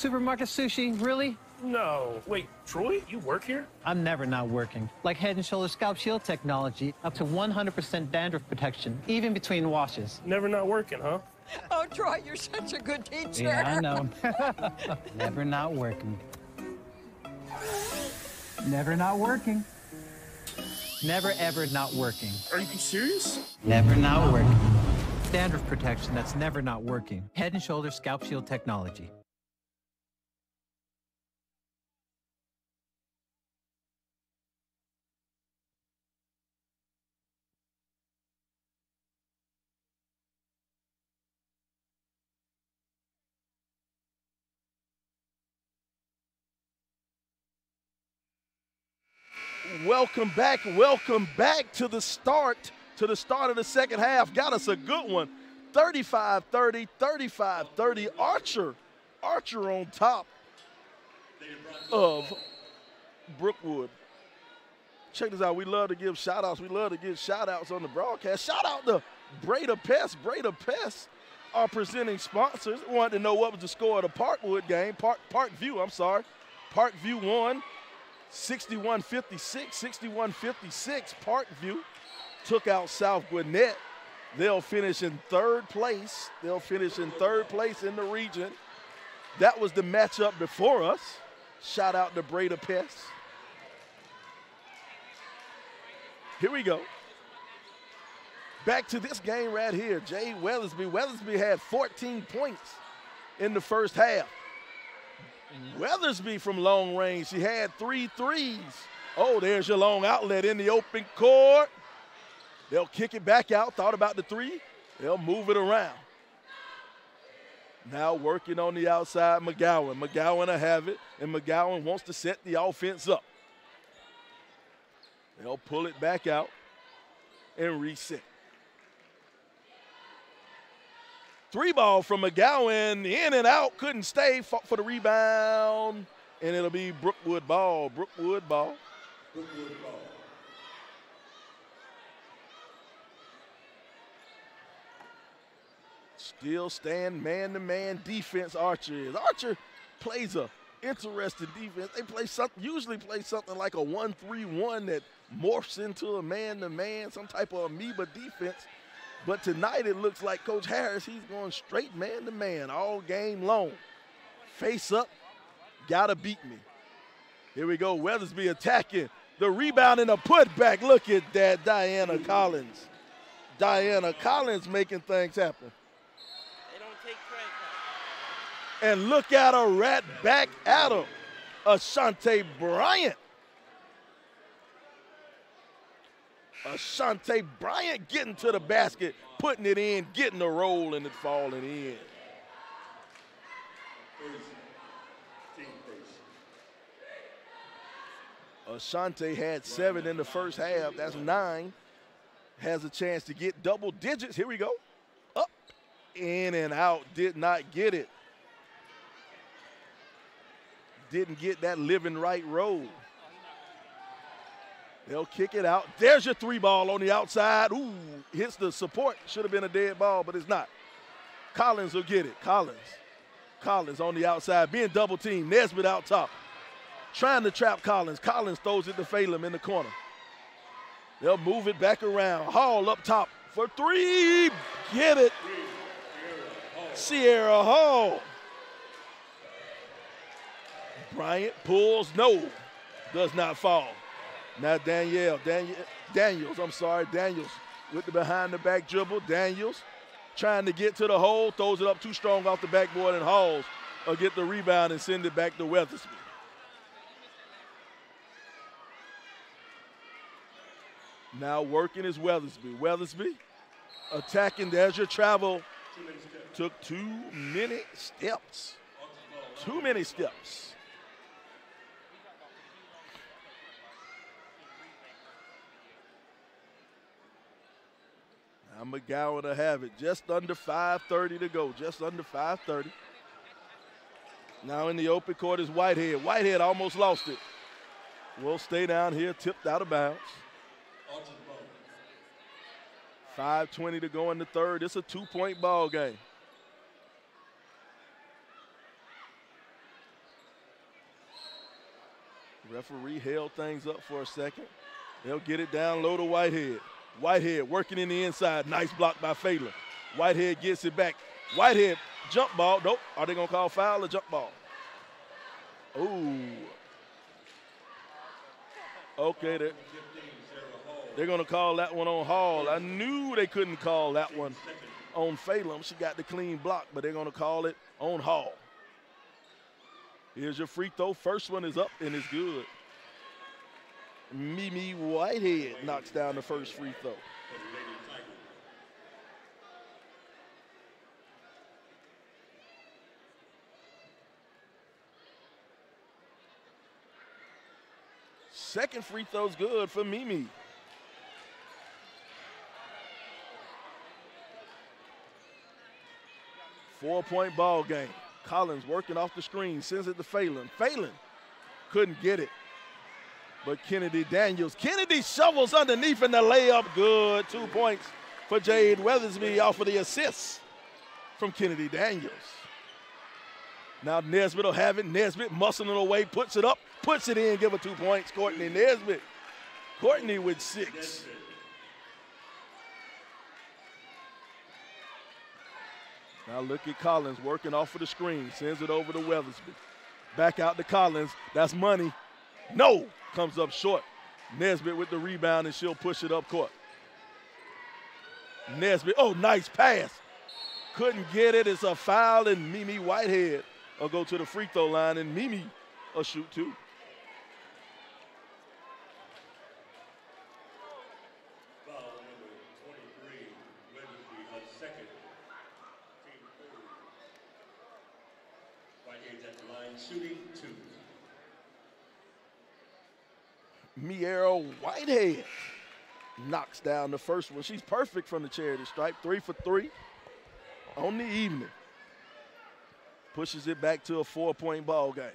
Supermarket sushi, really? No. Wait, Troy, you work here? I'm never not working. Like Head and Shoulders Scalp Shield technology, up to 100% dandruff protection, even between washes. Never not working, huh? Oh, Troy, you're such a good teacher. Yeah, I know. never not working. Never not working. Never ever not working. Are you serious? Never not working. Dandruff protection that's never not working. Head and Shoulders Scalp Shield technology. Welcome back, welcome back to the start, to the start of the second half. Got us a good one. 35-30, 35-30. Archer, Archer on top of Brookwood. Check this out. We love to give shout outs. We love to give shout outs on the broadcast. Shout out to Breda Pest. Breda Pest are presenting sponsors. Wanted to know what was the score of the Parkwood game. Park Parkview, I'm sorry. Parkview won 61-56, 61-56. Parkview took out South Gwinnett. They'll finish in third place. They'll finish in third place in the region. That was the matchup before us. Shout out to Breda Pest. Here we go. Back to this game right here. Jay Weathersby. Weathersby had 14 points in the first half. Mm-hmm. Weathersby from long range. She had three threes. Oh, there's your long outlet in the open court. They'll kick it back out. Thought about the three. They'll move it around. Now working on the outside, McGowan. McGowan will have it, and McGowan wants to set the offense up. They'll pull it back out and reset. Three ball from McGowan, in and out, couldn't stay, fought for the rebound, and it'll be Brookwood ball. Brookwood ball. Brookwood ball. Still stand man-to-man defense. Archer is. Archer plays a interesting defense. They play something, usually play something like a one-three-one that morphs into a man-to-man, some type of amoeba defense. But tonight it looks like Coach Harris, he's going straight man-to-man all game long. Face up, gotta beat me. Here we go, Weathersby attacking. The rebound and a putback. Look at that, Diana Collins. Diana Collins making things happen. And look at a rat back at him. Ashante Bryant. Ashante Bryant getting to the basket, putting it in, getting the roll, and it falling in. Ashante had seven in the first half. That's nine. Has a chance to get double digits. Here we go. Up, in and out. Did not get it didn't get that living right roll. They'll kick it out. There's your three ball on the outside. Ooh, hits the support. Should have been a dead ball, but it's not. Collins will get it. Collins. Collins on the outside, being double teamed. Nesbitt out top. Trying to trap Collins. Collins throws it to Phelan in the corner. They'll move it back around. Hall up top for three. Get it. Sierra Hall. Bryant pulls, no, does not fall. Now Danielle, Daniel, Daniels, I'm sorry, Daniels with the behind the back dribble. Daniels trying to get to the hole, throws it up too strong off the backboard and Halls will get the rebound and send it back to Weathersby. Now working is Weathersby. Weathersby attacking. There's your travel. Took too many steps. Too many steps. Now McGowan to have it. Just under 5.30 to go. Just under 5.30. Now in the open court is Whitehead. Whitehead almost lost it. Will stay down here, tipped out of bounds. 5.20 to go in the third. It's a two-point ball game. Referee held things up for a second. They'll get it down low to Whitehead. Whitehead working in the inside. Nice block by Phelan. Whitehead gets it back. Whitehead jump ball. Nope. Are they going to call foul or jump ball? Ooh. Okay, they're, they're going to call that one on Hall. I knew they couldn't call that one on Phelan. She got the clean block, but they're going to call it on Hall. Here's your free throw. First one is up and it's good. Mimi Whitehead knocks down the first free throw. Second free throw's good for Mimi. Four point ball game. Collins working off the screen, sends it to Phelan. Phelan couldn't get it. But Kennedy Daniels. Kennedy shovels underneath and the layup good. Two points for Jade Weathersby off of the assist from Kennedy Daniels. Now Nesbitt will have it. Nesbitt muscling away, puts it up, puts it in, give her two points. Courtney Nesbitt. Courtney with six. Now look at Collins working off of the screen, sends it over to Weathersby. Back out to Collins. That's money. No, comes up short. Nesbitt with the rebound, and she'll push it up court. Nesbitt, oh, nice pass. Couldn't get it. It's a foul, and Mimi Whitehead will go to the free throw line, and Mimi will shoot two. shooting two. Miera Whitehead knocks down the first one. She's perfect from the charity stripe, three for three on the evening. Pushes it back to a four point ball game.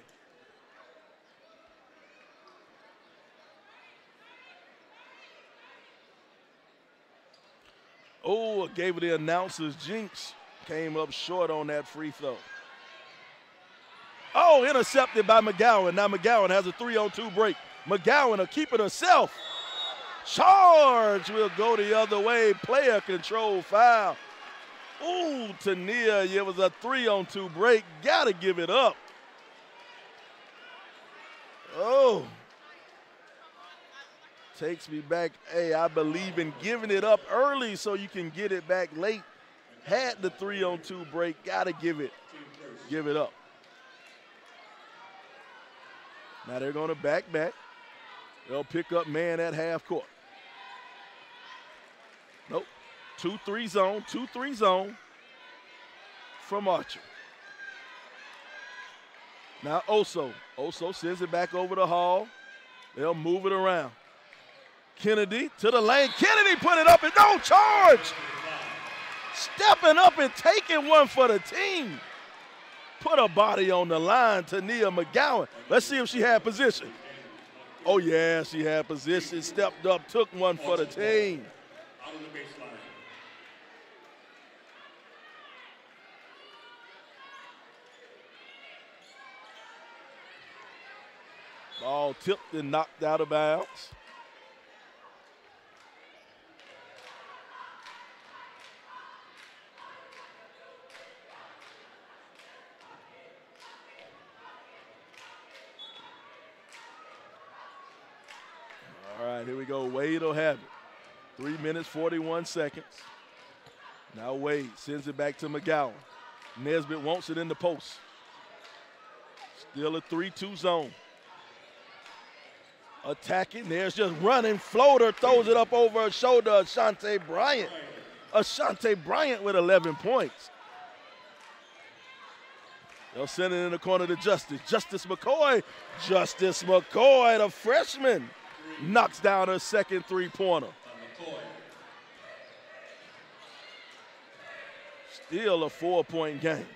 Oh, gave the announcers. Jinx came up short on that free throw. Oh, intercepted by McGowan. Now McGowan has a three on two break. McGowan will keep it herself. Charge will go the other way. Player control foul. Ooh, Tania, it was a three on two break. Gotta give it up. Oh. Takes me back. Hey, I believe in giving it up early so you can get it back late. Had the three on two break. Gotta give it. Give it up. Now they're going to back back. They'll pick up man at half court. Nope. 2 3 zone, 2 3 zone from Archer. Now Oso. Oso sends it back over the hall. They'll move it around. Kennedy to the lane. Kennedy put it up and don't charge. Stepping up and taking one for the team. Put a body on the line to Nia McGowan. Let's see if she had position. Oh, yeah, she had position. Stepped up, took one for the team. Ball tipped and knocked out of bounds. All right, here we go. Wade will have it. Three minutes, 41 seconds. Now Wade sends it back to McGowan. Nesbitt wants it in the post. Still a 3-2 zone. Attacking. There's just running. Floater throws it up over her shoulder. Ashante Bryant. Ashante Bryant with 11 points. They'll send it in the corner to Justice. Justice McCoy. Justice McCoy, the freshman, knocks down her second three-pointer. Still a four-point game.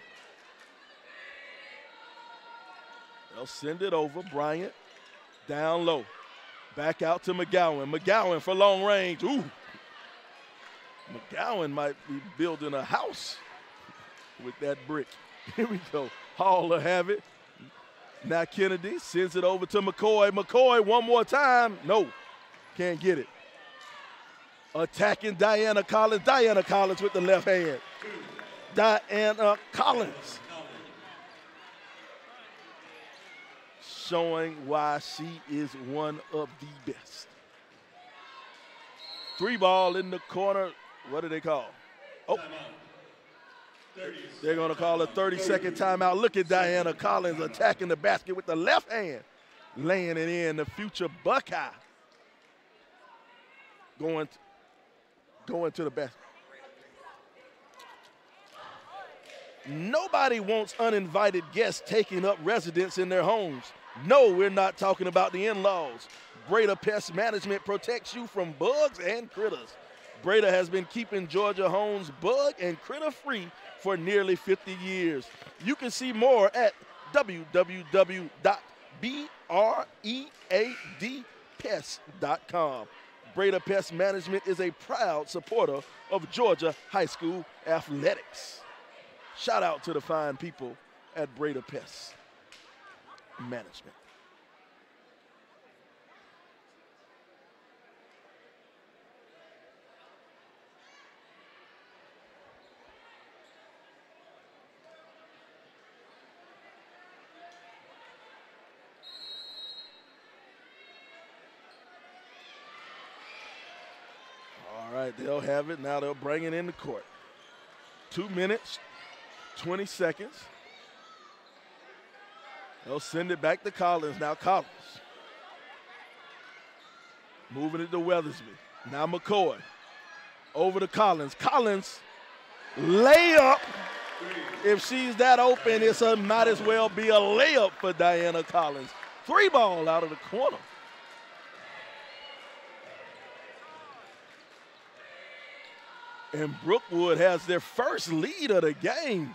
They'll send it over. Bryant down low. Back out to McGowan. McGowan for long range. Ooh. McGowan might be building a house with that brick. Here we go. Hall will have it. Now Kennedy sends it over to McCoy. McCoy one more time. No, can't get it. Attacking Diana Collins. Diana Collins with the left hand. Diana Collins. Showing why she is one of the best. Three ball in the corner. What do they call? Oh. They're going to call a 30 second timeout. Look at Diana Collins attacking the basket with the left hand, laying it in. The future Buckeye going, going to the basket. Nobody wants uninvited guests taking up residence in their homes. No, we're not talking about the in laws. Breda Pest Management protects you from bugs and critters. Breda has been keeping Georgia homes bug and critter free for nearly 50 years. You can see more at www.bredapest.com. Breda Pest Management is a proud supporter of Georgia high school athletics. Shout out to the fine people at Breda Pest Management. All right, they'll have it. Now they'll bring it in the court. Two minutes, 20 seconds. They'll send it back to Collins. Now Collins. Moving it to Weathersby. Now McCoy. Over to Collins. Collins, layup. If she's that open, it's might as well be a layup for Diana Collins. Three ball out of the corner. And Brookwood has their first lead of the game.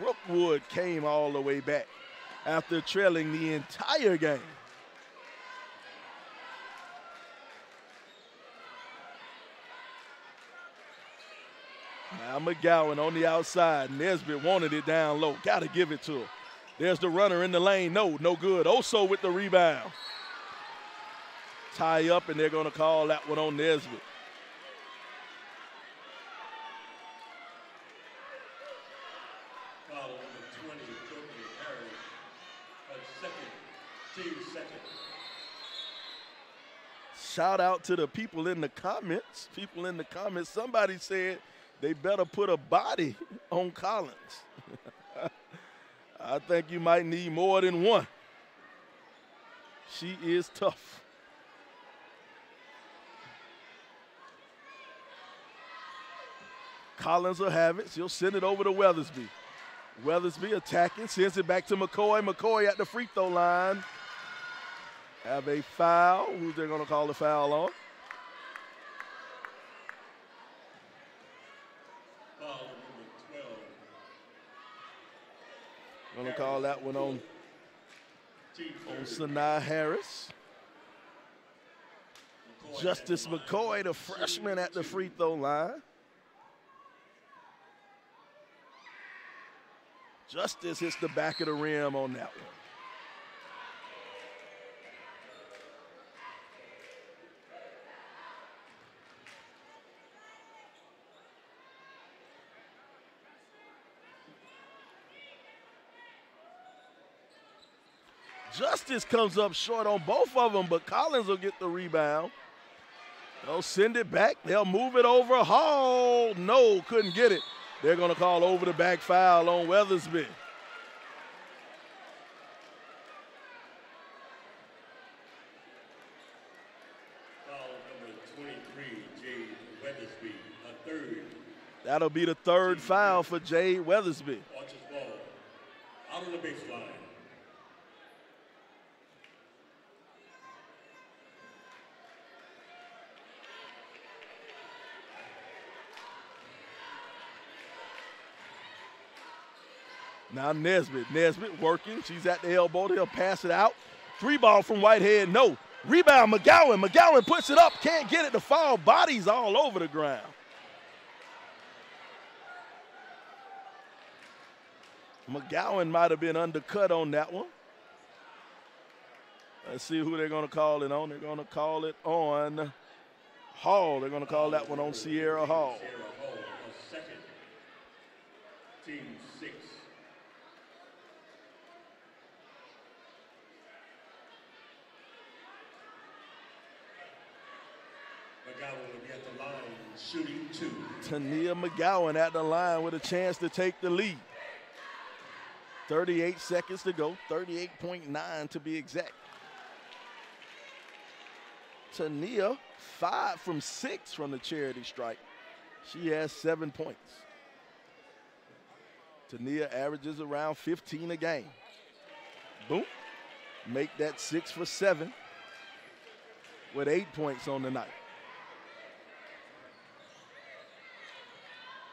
Brookwood came all the way back after trailing the entire game. Now McGowan on the outside. Nesbitt wanted it down low. Got to give it to him. There's the runner in the lane. No, no good. Oso with the rebound. Tie up, and they're going to call that one on Nesbitt. Foul number 20, Courtney Harris. A second, Shout out to the people in the comments. People in the comments. Somebody said they better put a body on Collins. I think you might need more than one. She is tough. Collins will have it. She'll send it over to Weathersby. Weathersby attacking, sends it back to McCoy. McCoy at the free throw line. Have a foul. Who's they going to call the foul on? Foul number 12. Going to call that one on, on Sanaa Harris. Justice McCoy, the freshman at the free throw line. Justice hits the back of the rim on that one. Justice comes up short on both of them, but Collins will get the rebound. They'll send it back. They'll move it over. Hall, no, couldn't get it. They're going to call over the back foul on Weathersby. Foul number 23, Jade Weathersby. A third. That'll be the third foul for Jay Weathersby. Out on the. Now Nesbitt. Nesbitt working. She's at the elbow. They'll pass it out. Three ball from Whitehead. No. Rebound, McGowan. McGowan puts it up. Can't get it to fall. Bodies all over the ground. McGowan might have been undercut on that one. Let's see who they're going to call it on. They're going to call it on Hall. They're going to call that one on Sierra Hall. Sierra Hall, a second. Team six. McGowan will be at the line, shooting two. Tania McGowan at the line with a chance to take the lead. 38 seconds to go, 38.9 to be exact. Tania, five from six from the charity stripe. She has seven points. Tania averages around 15 a game. Boom. Make that six for seven with eight points on the night.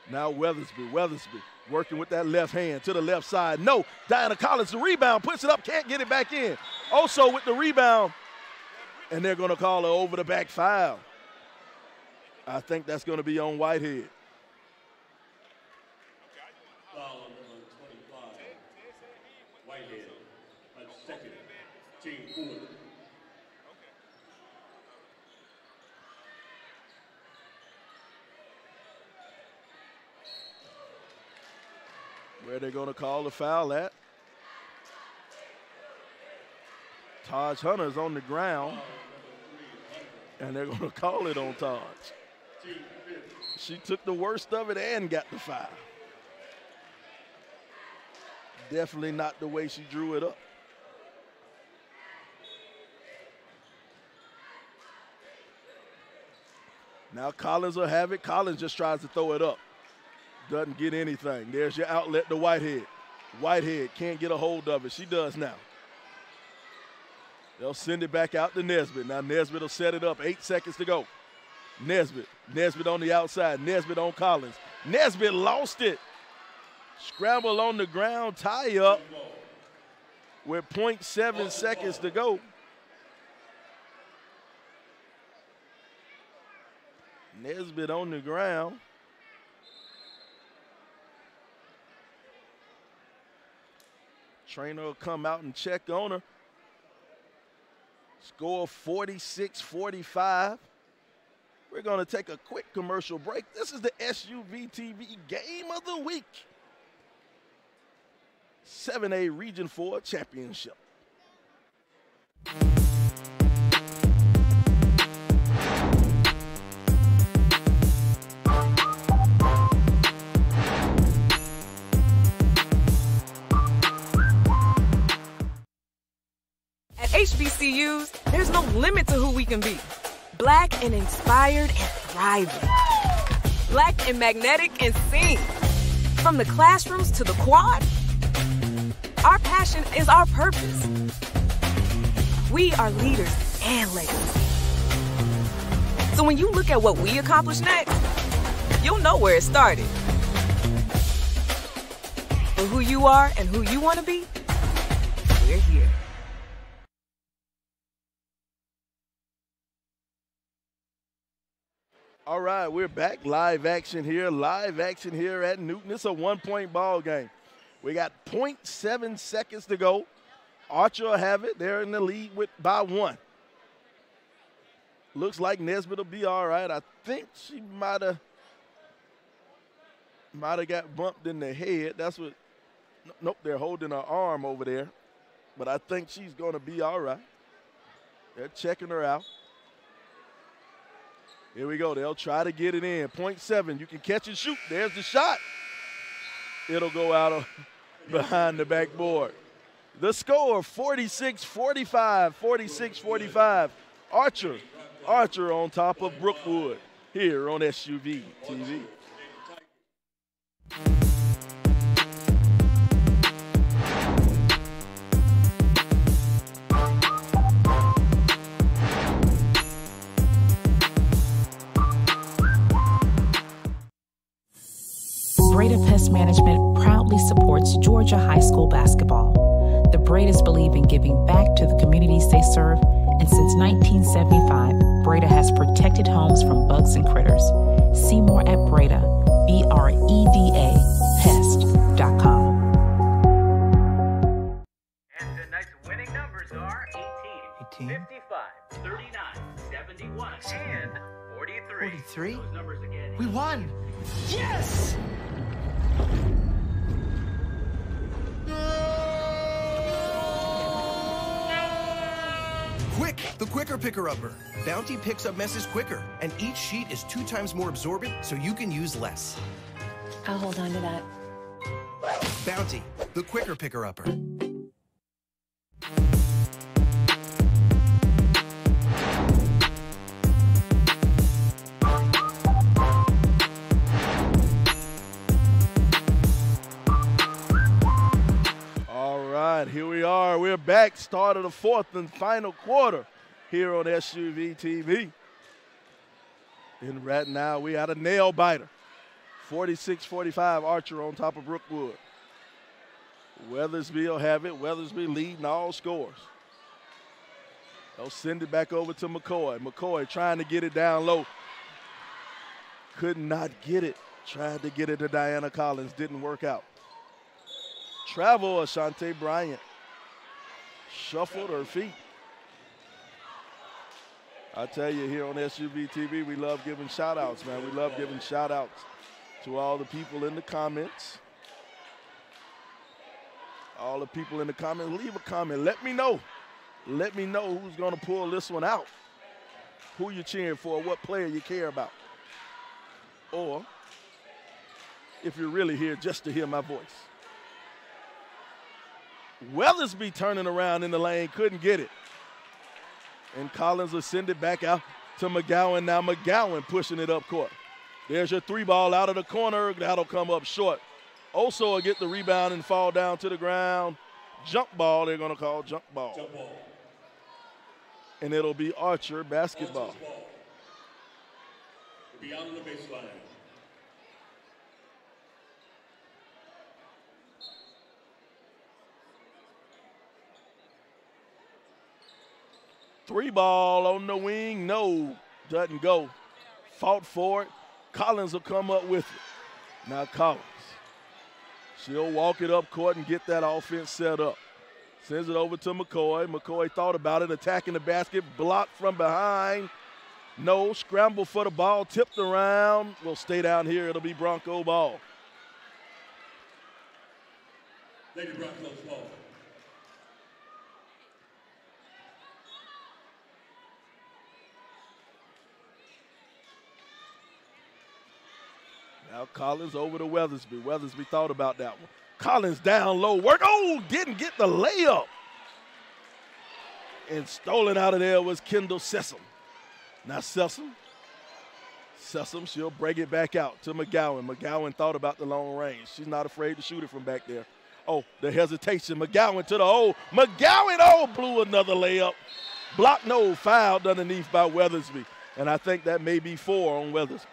Now Weathersby, Weathersby working with that left hand to the left side. No, Diana Collins, the rebound, puts it up, can't get it back in. Oso with the rebound, and they're going to call her over the back foul. I think that's going to be on Whitehead. Foul on number 25. Whitehead, a second. Team four. Where they're going to call the foul at. Taj Hunter's on the ground, and they're going to call it on Taj. She took the worst of it and got the foul. Definitely not the way she drew it up. Now Collins will have it. Collins just tries to throw it up. Doesn't get anything. There's your outlet to Whitehead. Whitehead can't get a hold of it. She does now. They'll send it back out to Nesbitt. Now Nesbitt will set it up. Eight seconds to go. Nesbitt. Nesbitt on the outside. Nesbitt on Collins. Nesbitt lost it. Scramble on the ground, tie up with 0.7 seconds to go. Nesbitt on the ground. Trainer will come out and check on her. Score 46 45. We're going to take a quick commercial break. This is the SUV TV Game of the Week. 7A Region 4 Championship. HBCUs, there's no limit to who we can be. Black and inspired and thriving. Black and magnetic and sing. From the classrooms to the quad, our passion is our purpose. We are leaders and leaders. So when you look at what we accomplish next, you'll know where it started. For who you are and who you want to be, we're here. All right, we're back. Live action here. Live action here at Newton. It's a one point ball game. We got 0.7 seconds to go. Archer have it. They're in the lead with by one. Looks like Nesbitt will be all right. I think she might have might have got bumped in the head. That's what. Nope, they're holding her arm over there, but I think she's going to be all right. They're checking her out. Here we go. They'll try to get it in. Point seven. You can catch and shoot. There's the shot. It'll go out of behind the backboard. The score 46 45, 46 45. Archer, Archer on top of Brookwood here on SUV TV. Breda Pest Management proudly supports Georgia High School basketball. The Bredas believe in giving back to the communities they serve, and since 1975, Breda has protected homes from bugs and critters. See more at Breda, B R E D A, pest.com. And tonight's winning numbers are 18, 18. 55, 39, 71, and 43. 43? We won! Yes! Quick! The Quicker Picker Upper. Bounty picks up messes quicker, and each sheet is two times more absorbent, so you can use less. I'll hold on to that. Bounty, the Quicker Picker Upper. Here we are. We're back. Start of the fourth and final quarter here on SUV TV. And right now we had a nail biter. 46-45 Archer on top of Brookwood. Weathersby will have it. Weathersby leading all scores. They'll send it back over to McCoy. McCoy trying to get it down low. Could not get it. Tried to get it to Diana Collins. Didn't work out. Travel, Ashante Bryant. Shuffled her feet. I tell you, here on SUV TV, we love giving shout outs, man. We love giving shout outs to all the people in the comments. All the people in the comments, leave a comment. Let me know. Let me know who's going to pull this one out. Who you cheering for, what player you care about. Or if you're really here just to hear my voice. Weathersby turning around in the lane, couldn't get it. And Collins will send it back out to McGowan. Now McGowan pushing it up court. There's your three ball out of the corner. That'll come up short. Oso will get the rebound and fall down to the ground. Jump ball, they're going to call jump ball. Jump ball. And it'll be Archer basketball. Archer's ball. Beyond the baseline. Three ball on the wing. No, doesn't go. Fought for it. Collins will come up with it. Now Collins. She'll walk it up court and get that offense set up. Sends it over to McCoy. McCoy thought about it, attacking the basket, blocked from behind. No, scramble for the ball, tipped around. Will stay down here. It'll be Bronco ball. Lady Broncos ball. Collins over to Weathersby. Weathersby thought about that one. Collins down low. Work. Oh, didn't get the layup. And stolen out of there was Kendall Sessom. Now Sessom. Sessom, she'll break it back out to McGowan. McGowan thought about the long range. She's not afraid to shoot it from back there. Oh, the hesitation. McGowan to the hole. McGowan, oh, blew another layup. Block no, fouled underneath by Weathersby. And I think that may be four on Weathersby.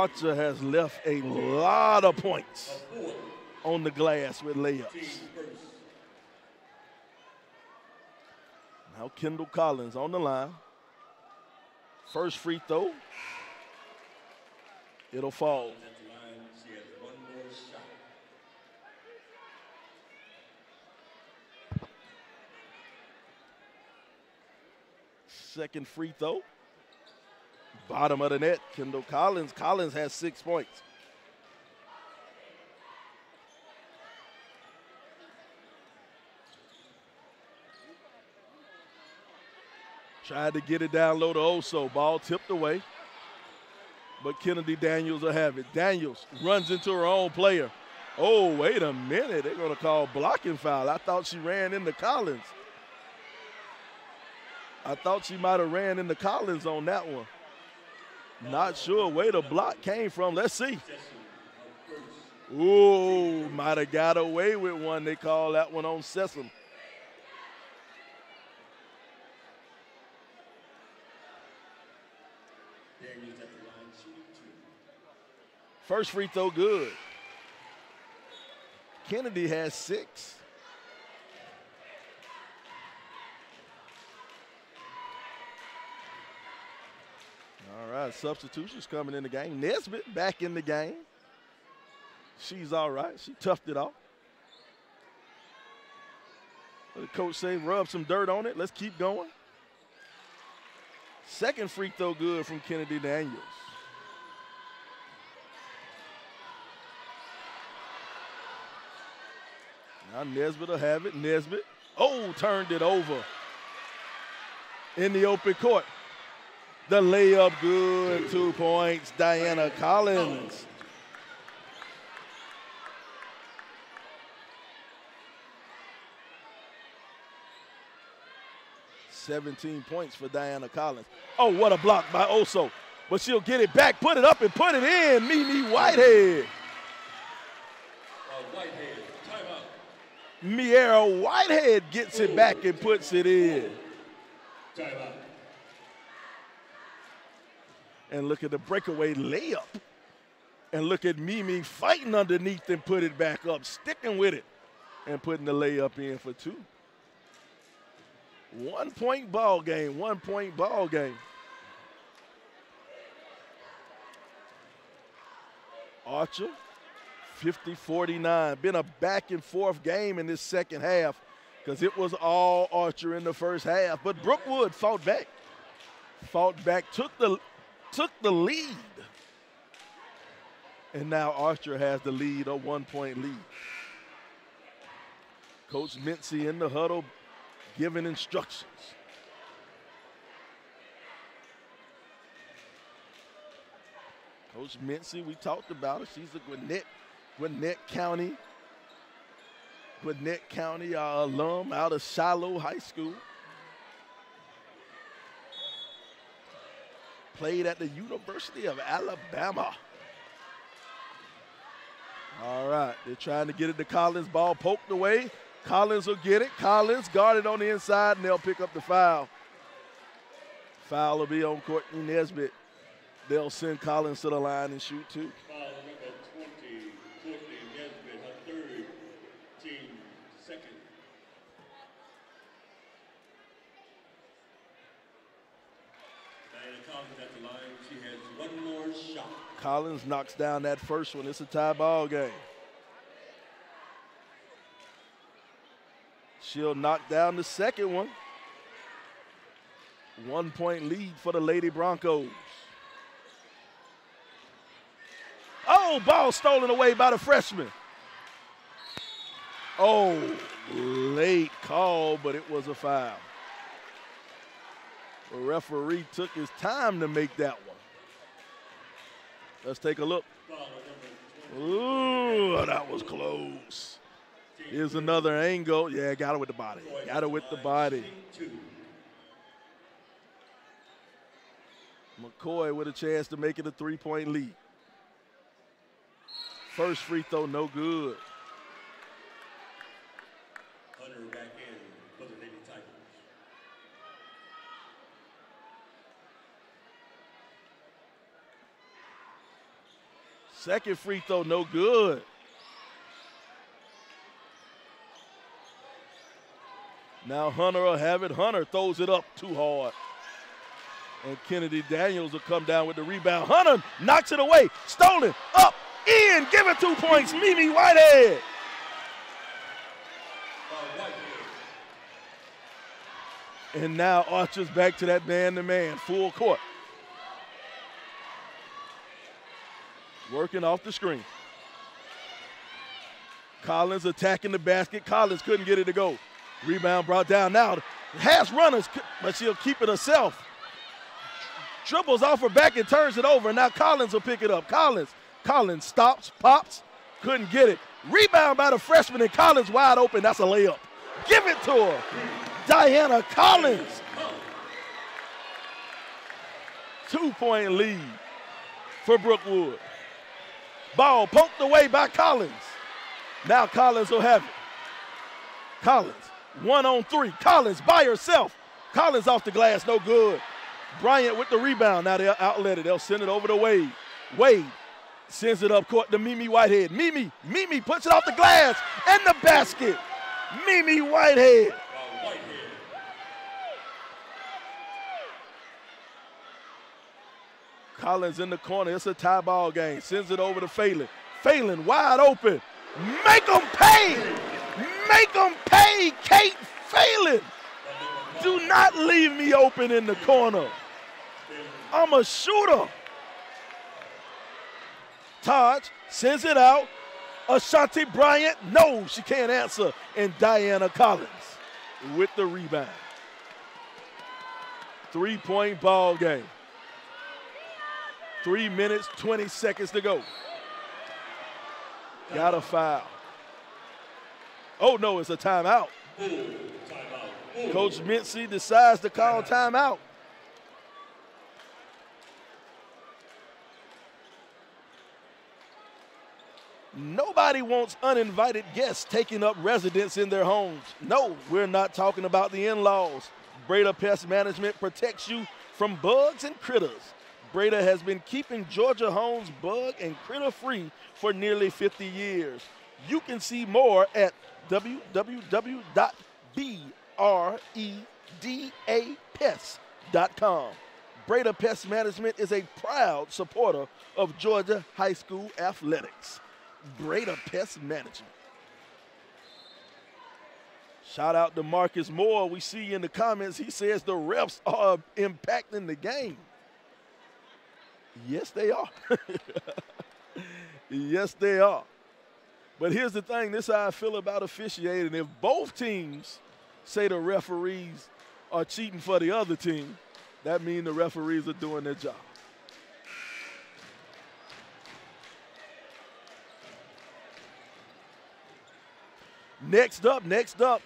Archer has left a lot of points on the glass with layups. Now Kendall Collins on the line. First free throw. It'll fall. Second free throw. Bottom of the net, Kendall Collins. Collins has six points. Tried to get it down low to Oso. Ball tipped away. But Kennedy Daniels will have it. Daniels runs into her own player. Oh, wait a minute. They're going to call blocking foul. I thought she ran into Collins. I thought she might have ran into Collins on that one. Not sure where the block came from. Let's see. Ooh, might have got away with one. They call that one on Sessom. First free throw good. Kennedy has six. Right, substitutions coming in the game. Nesbitt back in the game. She's all right. She toughed it off. Did coach say? Rub some dirt on it. Let's keep going. Second free throw good from Kennedy Daniels. Now Nesbitt will have it. Nesbitt. Oh, turned it over. In the open court. The layup good. Two points. Diana Collins. 17 points for Diana Collins. Oh, what a block by Oso. But she'll get it back, put it up, and put it in. Mimi Whitehead. Whitehead, timeout. Miera Whitehead gets it back and puts it in. Timeout. And look at the breakaway layup. And look at Mimi fighting underneath and put it back up, sticking with it, and putting the layup in for two. One point ball game, one point ball game. Archer, 50 49. Been a back and forth game in this second half because it was all Archer in the first half. But Brookwood fought back. Fought back, took the took the lead. And now Archer has the lead, a one point lead. Coach Mincy in the huddle giving instructions. Coach Mincy, we talked about her. She's a Gwinnett, Gwinnett County, Gwinnett County uh, alum out of Shiloh High School. Played at the University of Alabama. All right, they're trying to get it to Collins. Ball poked away. Collins will get it. Collins guarded on the inside, and they'll pick up the foul. Foul will be on Courtney Nesbitt. They'll send Collins to the line and shoot two. Foul number 20, Courtney Nesbitt, her third, team second. Diana Collins at the line. She has one more shot. Collins knocks down that first one. It's a tie ball game. She'll knock down the second one. One point lead for the Lady Broncos. Oh, ball stolen away by the freshman. Oh, late call, but it was a foul. The referee took his time to make that one. Let's take a look. Ooh, that was close. Here's another angle. Yeah, got it with the body. Got it with the body. McCoy with a chance to make it a three point lead. First free throw, no good. Hunter back in for the Lady Tigers. Second free throw, no good. Now Hunter will have it. Hunter throws it up too hard. And Kennedy Daniels will come down with the rebound. Hunter knocks it away. Stolen. Up. In. Give it two points. Mimi Whitehead. And now Archer's back to that man to man. Full court. Working off the screen. Collins attacking the basket. Collins couldn't get it to go. Rebound brought down. Now has runners, but she'll keep it herself. Dribbles off her back and turns it over. Now Collins will pick it up. Collins, Collins stops, pops, couldn't get it. Rebound by the freshman and Collins wide open. That's a layup. Give it to her. Diana Collins. Two point lead for Brookwood. Ball poked away by Collins. Now Collins will have it. Collins, one on three. Collins by herself. Collins off the glass, no good. Bryant with the rebound. Now they'll outlet it. They'll send it over to Wade. Wade sends it up court to Mimi Whitehead. Mimi, Mimi puts it off the glass and the basket. Mimi Whitehead. Collins in the corner. It's a tie ball game. Sends it over to Phelan. Phelan wide open. Make them pay. Make them pay, Kate Phelan. Do not leave me open in the corner. I'm a shooter. Taj sends it out. Ashanti Bryant, no, she can't answer. And Diana Collins with the rebound. Three point ball game. Three minutes, 20 seconds to go. Got a foul. Oh, no, it's a timeout. Coach Mincy decides to call timeout. Nobody wants uninvited guests taking up residence in their homes. No, we're not talking about the in laws. Breda Pest Management protects you from bugs and critters. Breda has been keeping Georgia homes bug and critter free for nearly 50 years. You can see more at www.bredapest.com. Breda Pest Management is a proud supporter of Georgia high school athletics. Breda Pest Management. Shout out to Marcus Moore. We see in the comments he says the refs are impacting the game. Yes, they are. yes, they are. But here's the thing this is how I feel about officiating. If both teams say the referees are cheating for the other team, that means the referees are doing their job. Next up, next up,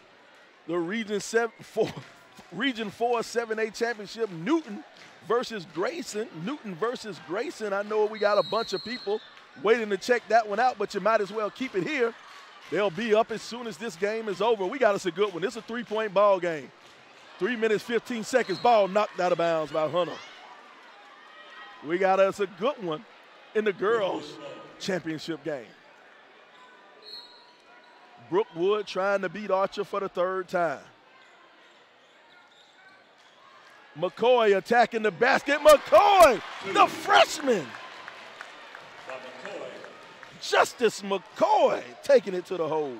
the Region seven, four, Region 4 7A Championship, Newton versus Grayson. Newton versus Grayson. I know we got a bunch of people waiting to check that one out, but you might as well keep it here. They'll be up as soon as this game is over. We got us a good one. Is a three-point ball game. Three minutes, 15 seconds. Ball knocked out of bounds by Hunter. We got us a good one in the girls' championship game. Brookwood trying to beat Archer for the third time. McCoy attacking the basket. McCoy, the freshman. Justice McCoy taking it to the hole.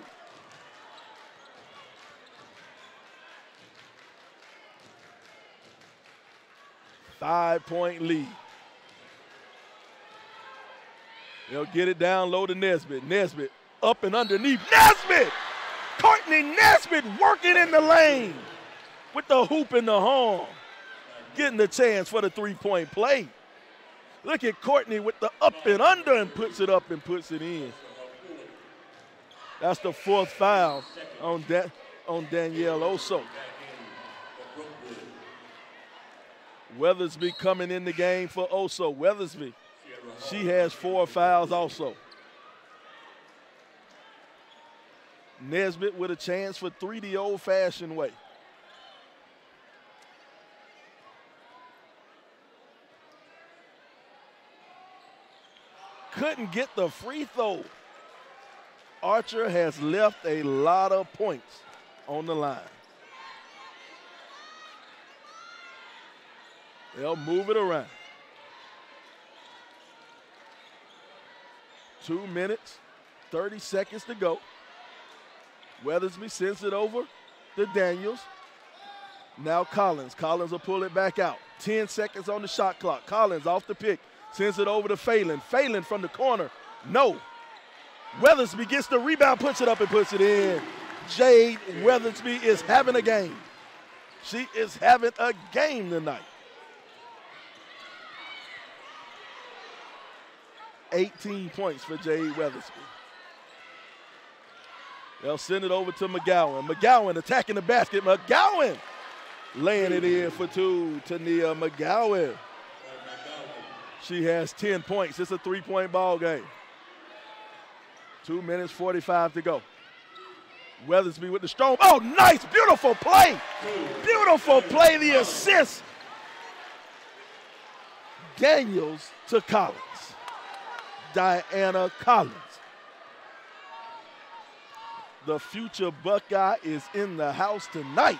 Five point lead. They'll get it down low to Nesbitt. Nesbitt up and underneath. Nesbitt! Courtney Nesbitt working in the lane with the hoop in the horn. Getting the chance for the three point play. Look at Courtney with the up and under and puts it up and puts it in. That's the fourth foul on, da- on Danielle Oso. Weathersby coming in the game for Oso. Weathersby, she has four fouls also. Nesbitt with a chance for three the old fashioned way. Couldn't get the free throw. Archer has left a lot of points on the line. They'll move it around. Two minutes, 30 seconds to go. Weathersby sends it over to Daniels. Now Collins. Collins will pull it back out. 10 seconds on the shot clock. Collins off the pick. Sends it over to Phelan. Phelan from the corner. No. Weathersby gets the rebound, puts it up and puts it in. Jade Weathersby is having a game. She is having a game tonight. 18 points for Jade Weathersby. They'll send it over to McGowan. McGowan attacking the basket. McGowan laying it in for two to Nia McGowan. She has 10 points. It's a three point ball game. Two minutes, 45 to go. Weathersby with the strong. Oh, nice, beautiful play. Beautiful play, the assist. Daniels to Collins. Diana Collins. The future Buckeye is in the house tonight.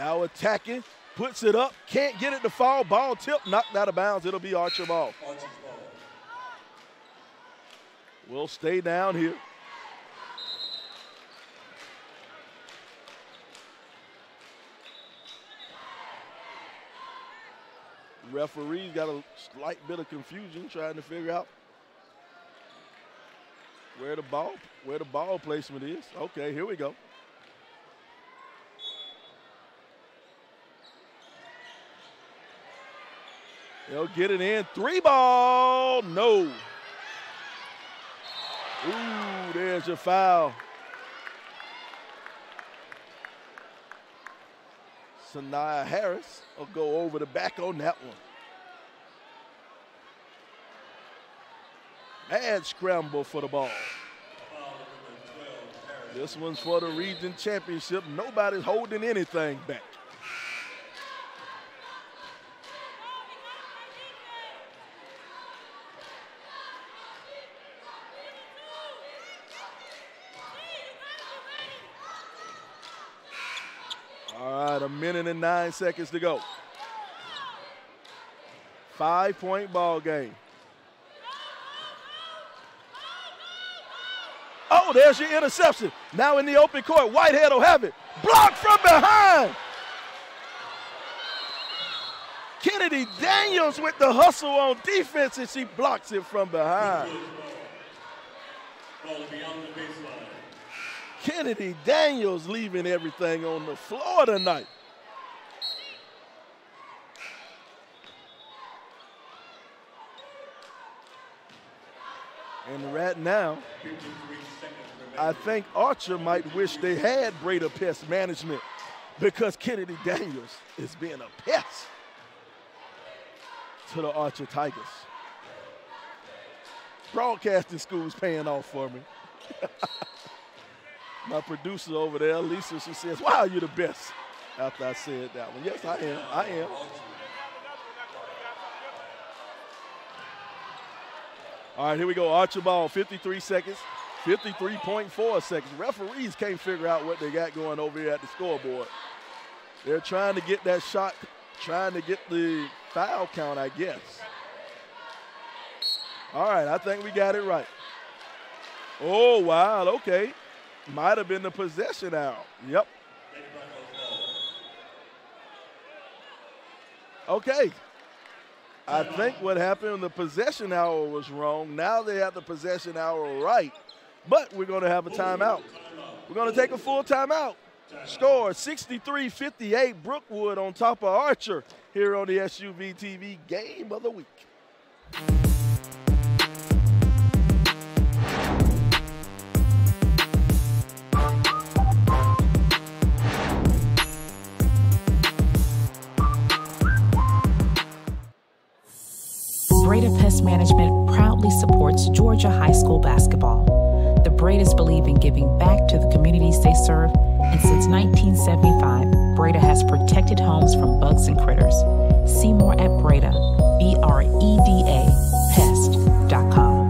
Now attacking, puts it up, can't get it to fall. Ball tip, knocked out of bounds. It'll be Archer ball. We'll stay down here. Referees got a slight bit of confusion trying to figure out where the ball where the ball placement is. Okay, here we go. They'll get it in. Three ball. No. Ooh, there's a foul. Sanaya Harris will go over the back on that one. Bad scramble for the ball. This one's for the region championship. Nobody's holding anything back. All right, a minute and nine seconds to go. Five point ball game. Oh, there's your interception. Now in the open court, Whitehead will have it. Blocked from behind. Kennedy Daniels with the hustle on defense, and she blocks it from behind. Kennedy Daniels leaving everything on the floor tonight. And right now, I think Archer might wish they had Breda Pest Management because Kennedy Daniels is being a pest to the Archer Tigers. Broadcasting school's paying off for me. My producer over there, Lisa, she says, Wow, you're the best. After I said that one. Yes, I am. I am. All right, here we go. Archer ball, 53 seconds, 53.4 seconds. Referees can't figure out what they got going over here at the scoreboard. They're trying to get that shot, trying to get the foul count, I guess. All right, I think we got it right. Oh, wow, okay. Might have been the possession out. Yep. Okay. I think what happened, the possession arrow was wrong. Now they have the possession arrow right. But we're going to have a timeout. We're going to take a full timeout. Score 63 58. Brookwood on top of Archer here on the SUV TV Game of the Week. Pest Management proudly supports Georgia High School basketball. The Bredas believe in giving back to the communities they serve, and since 1975, Breda has protected homes from bugs and critters. See more at Breda, B R E D A, pest.com.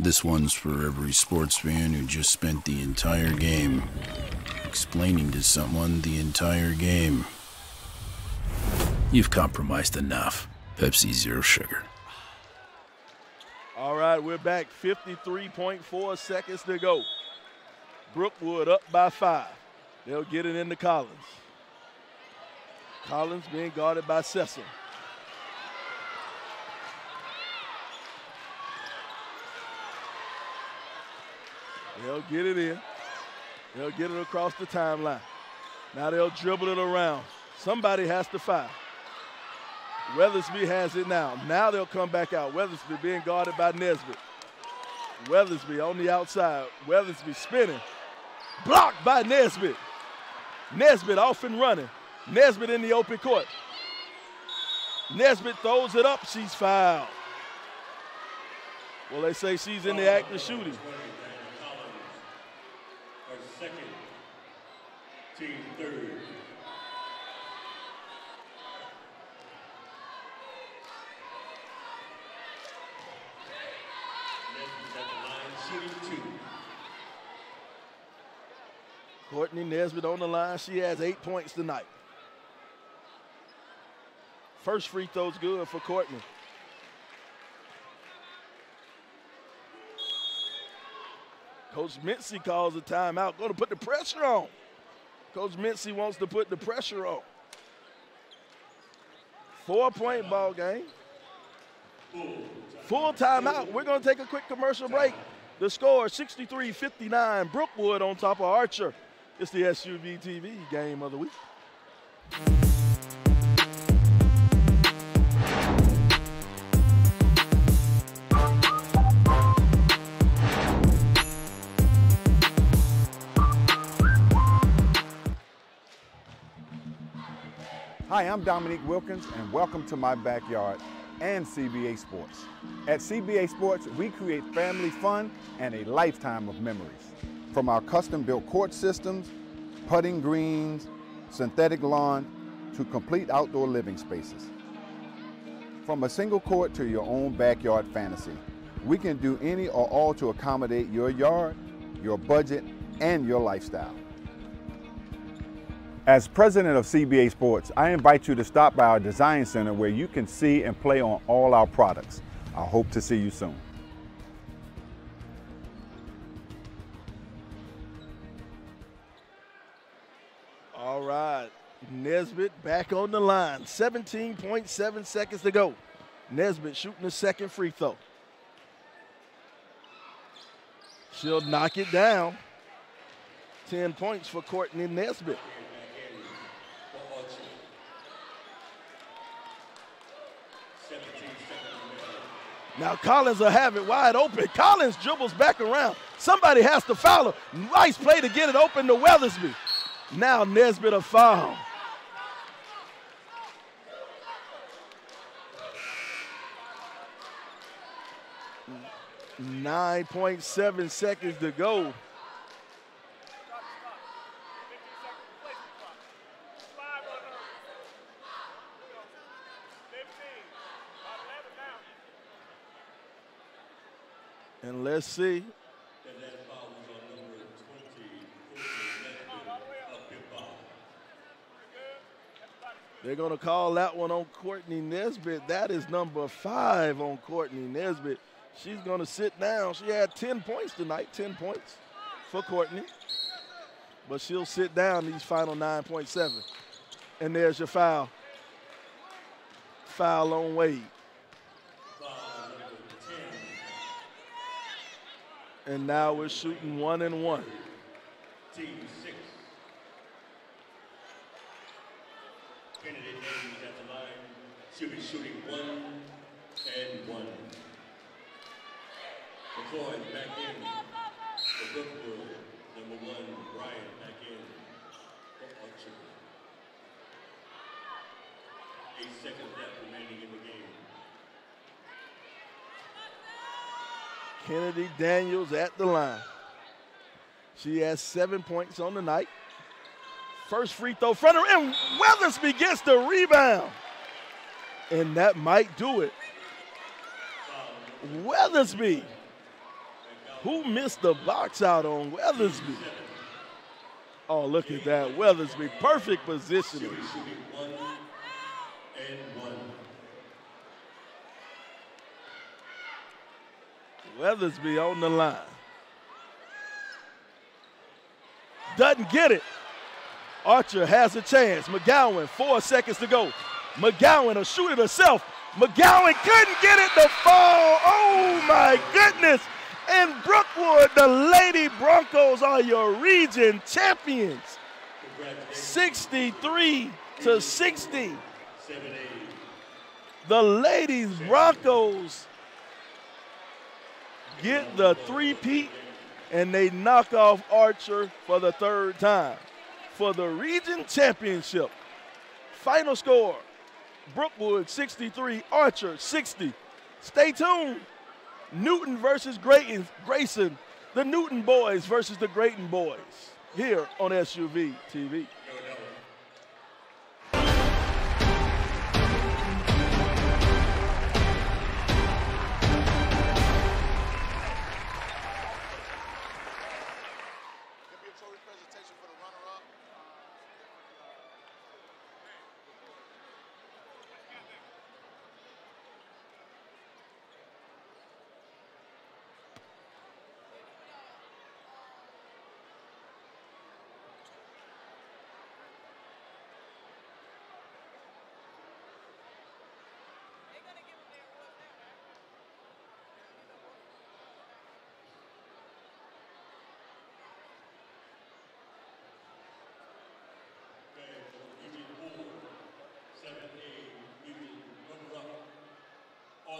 This one's for every sports fan who just spent the entire game explaining to someone the entire game. You've compromised enough. Pepsi Zero Sugar. All right, we're back. 53.4 seconds to go. Brookwood up by five. They'll get it into Collins. Collins being guarded by Cecil. They'll get it in. They'll get it across the timeline. Now they'll dribble it around. Somebody has to foul. Weathersby has it now. Now they'll come back out. Weathersby being guarded by Nesbitt. Weathersby on the outside. Weathersby spinning. Blocked by Nesbitt. Nesbitt off and running. Nesbitt in the open court. Nesbitt throws it up. She's fouled. Well, they say she's in the act of shooting. Second, team third. Nesbitt's at the line, shooting two. Courtney Nesbitt on the line. She has eight points tonight. First free throw's good for Courtney. Coach Mincy calls a timeout. Going to put the pressure on. Coach Mincy wants to put the pressure on. Four point ball game. Full timeout. We're going to take a quick commercial break. The score 63 59. Brookwood on top of Archer. It's the SUV TV game of the week. Hi, I'm Dominique Wilkins, and welcome to my backyard and CBA Sports. At CBA Sports, we create family fun and a lifetime of memories. From our custom built court systems, putting greens, synthetic lawn, to complete outdoor living spaces. From a single court to your own backyard fantasy, we can do any or all to accommodate your yard, your budget, and your lifestyle. As president of CBA Sports, I invite you to stop by our design center where you can see and play on all our products. I hope to see you soon. Nesbitt back on the line. 17.7 seconds to go. Nesbitt shooting the second free throw. She'll knock it down. 10 points for Courtney Nesbitt. Now Collins will have it wide open. Collins dribbles back around. Somebody has to foul her. Nice play to get it open to Weathersby. Now Nesbitt a foul. Nine point seven seconds to go. And let's see. They're going to call that one on Courtney Nesbitt. That is number five on Courtney Nesbitt. She's going to sit down. She had 10 points tonight, 10 points for Courtney. But she'll sit down these final 9.7. And there's your foul. Foul on Wade. And now we're shooting one and one. Team six. Kennedy James at the line. She'll be shooting one and one. McCoy back in for Brookwood. Number one, Bryant back in for Archer. Eight seconds left remaining in the game. Kennedy Daniels at the line. She has seven points on the night. First free throw front her, and Weathersby gets the rebound. And that might do it. Um, Weathersby. Who missed the box out on Weathersby? Oh, look at that. Weathersby, perfect positioning. Weathersby on the line. Doesn't get it. Archer has a chance. McGowan, four seconds to go. McGowan will shoot it herself. McGowan couldn't get it to fall. Oh my goodness. And Brookwood, the Lady Broncos are your region champions. 63 to 60. The Ladies Broncos get the three-peat and they knock off Archer for the third time for the region championship. Final score, Brookwood 63, Archer 60. Stay tuned. Newton versus Grayson, Grayson, the Newton boys versus the Grayson boys here on SUV TV.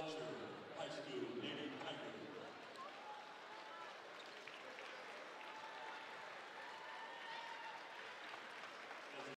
Culture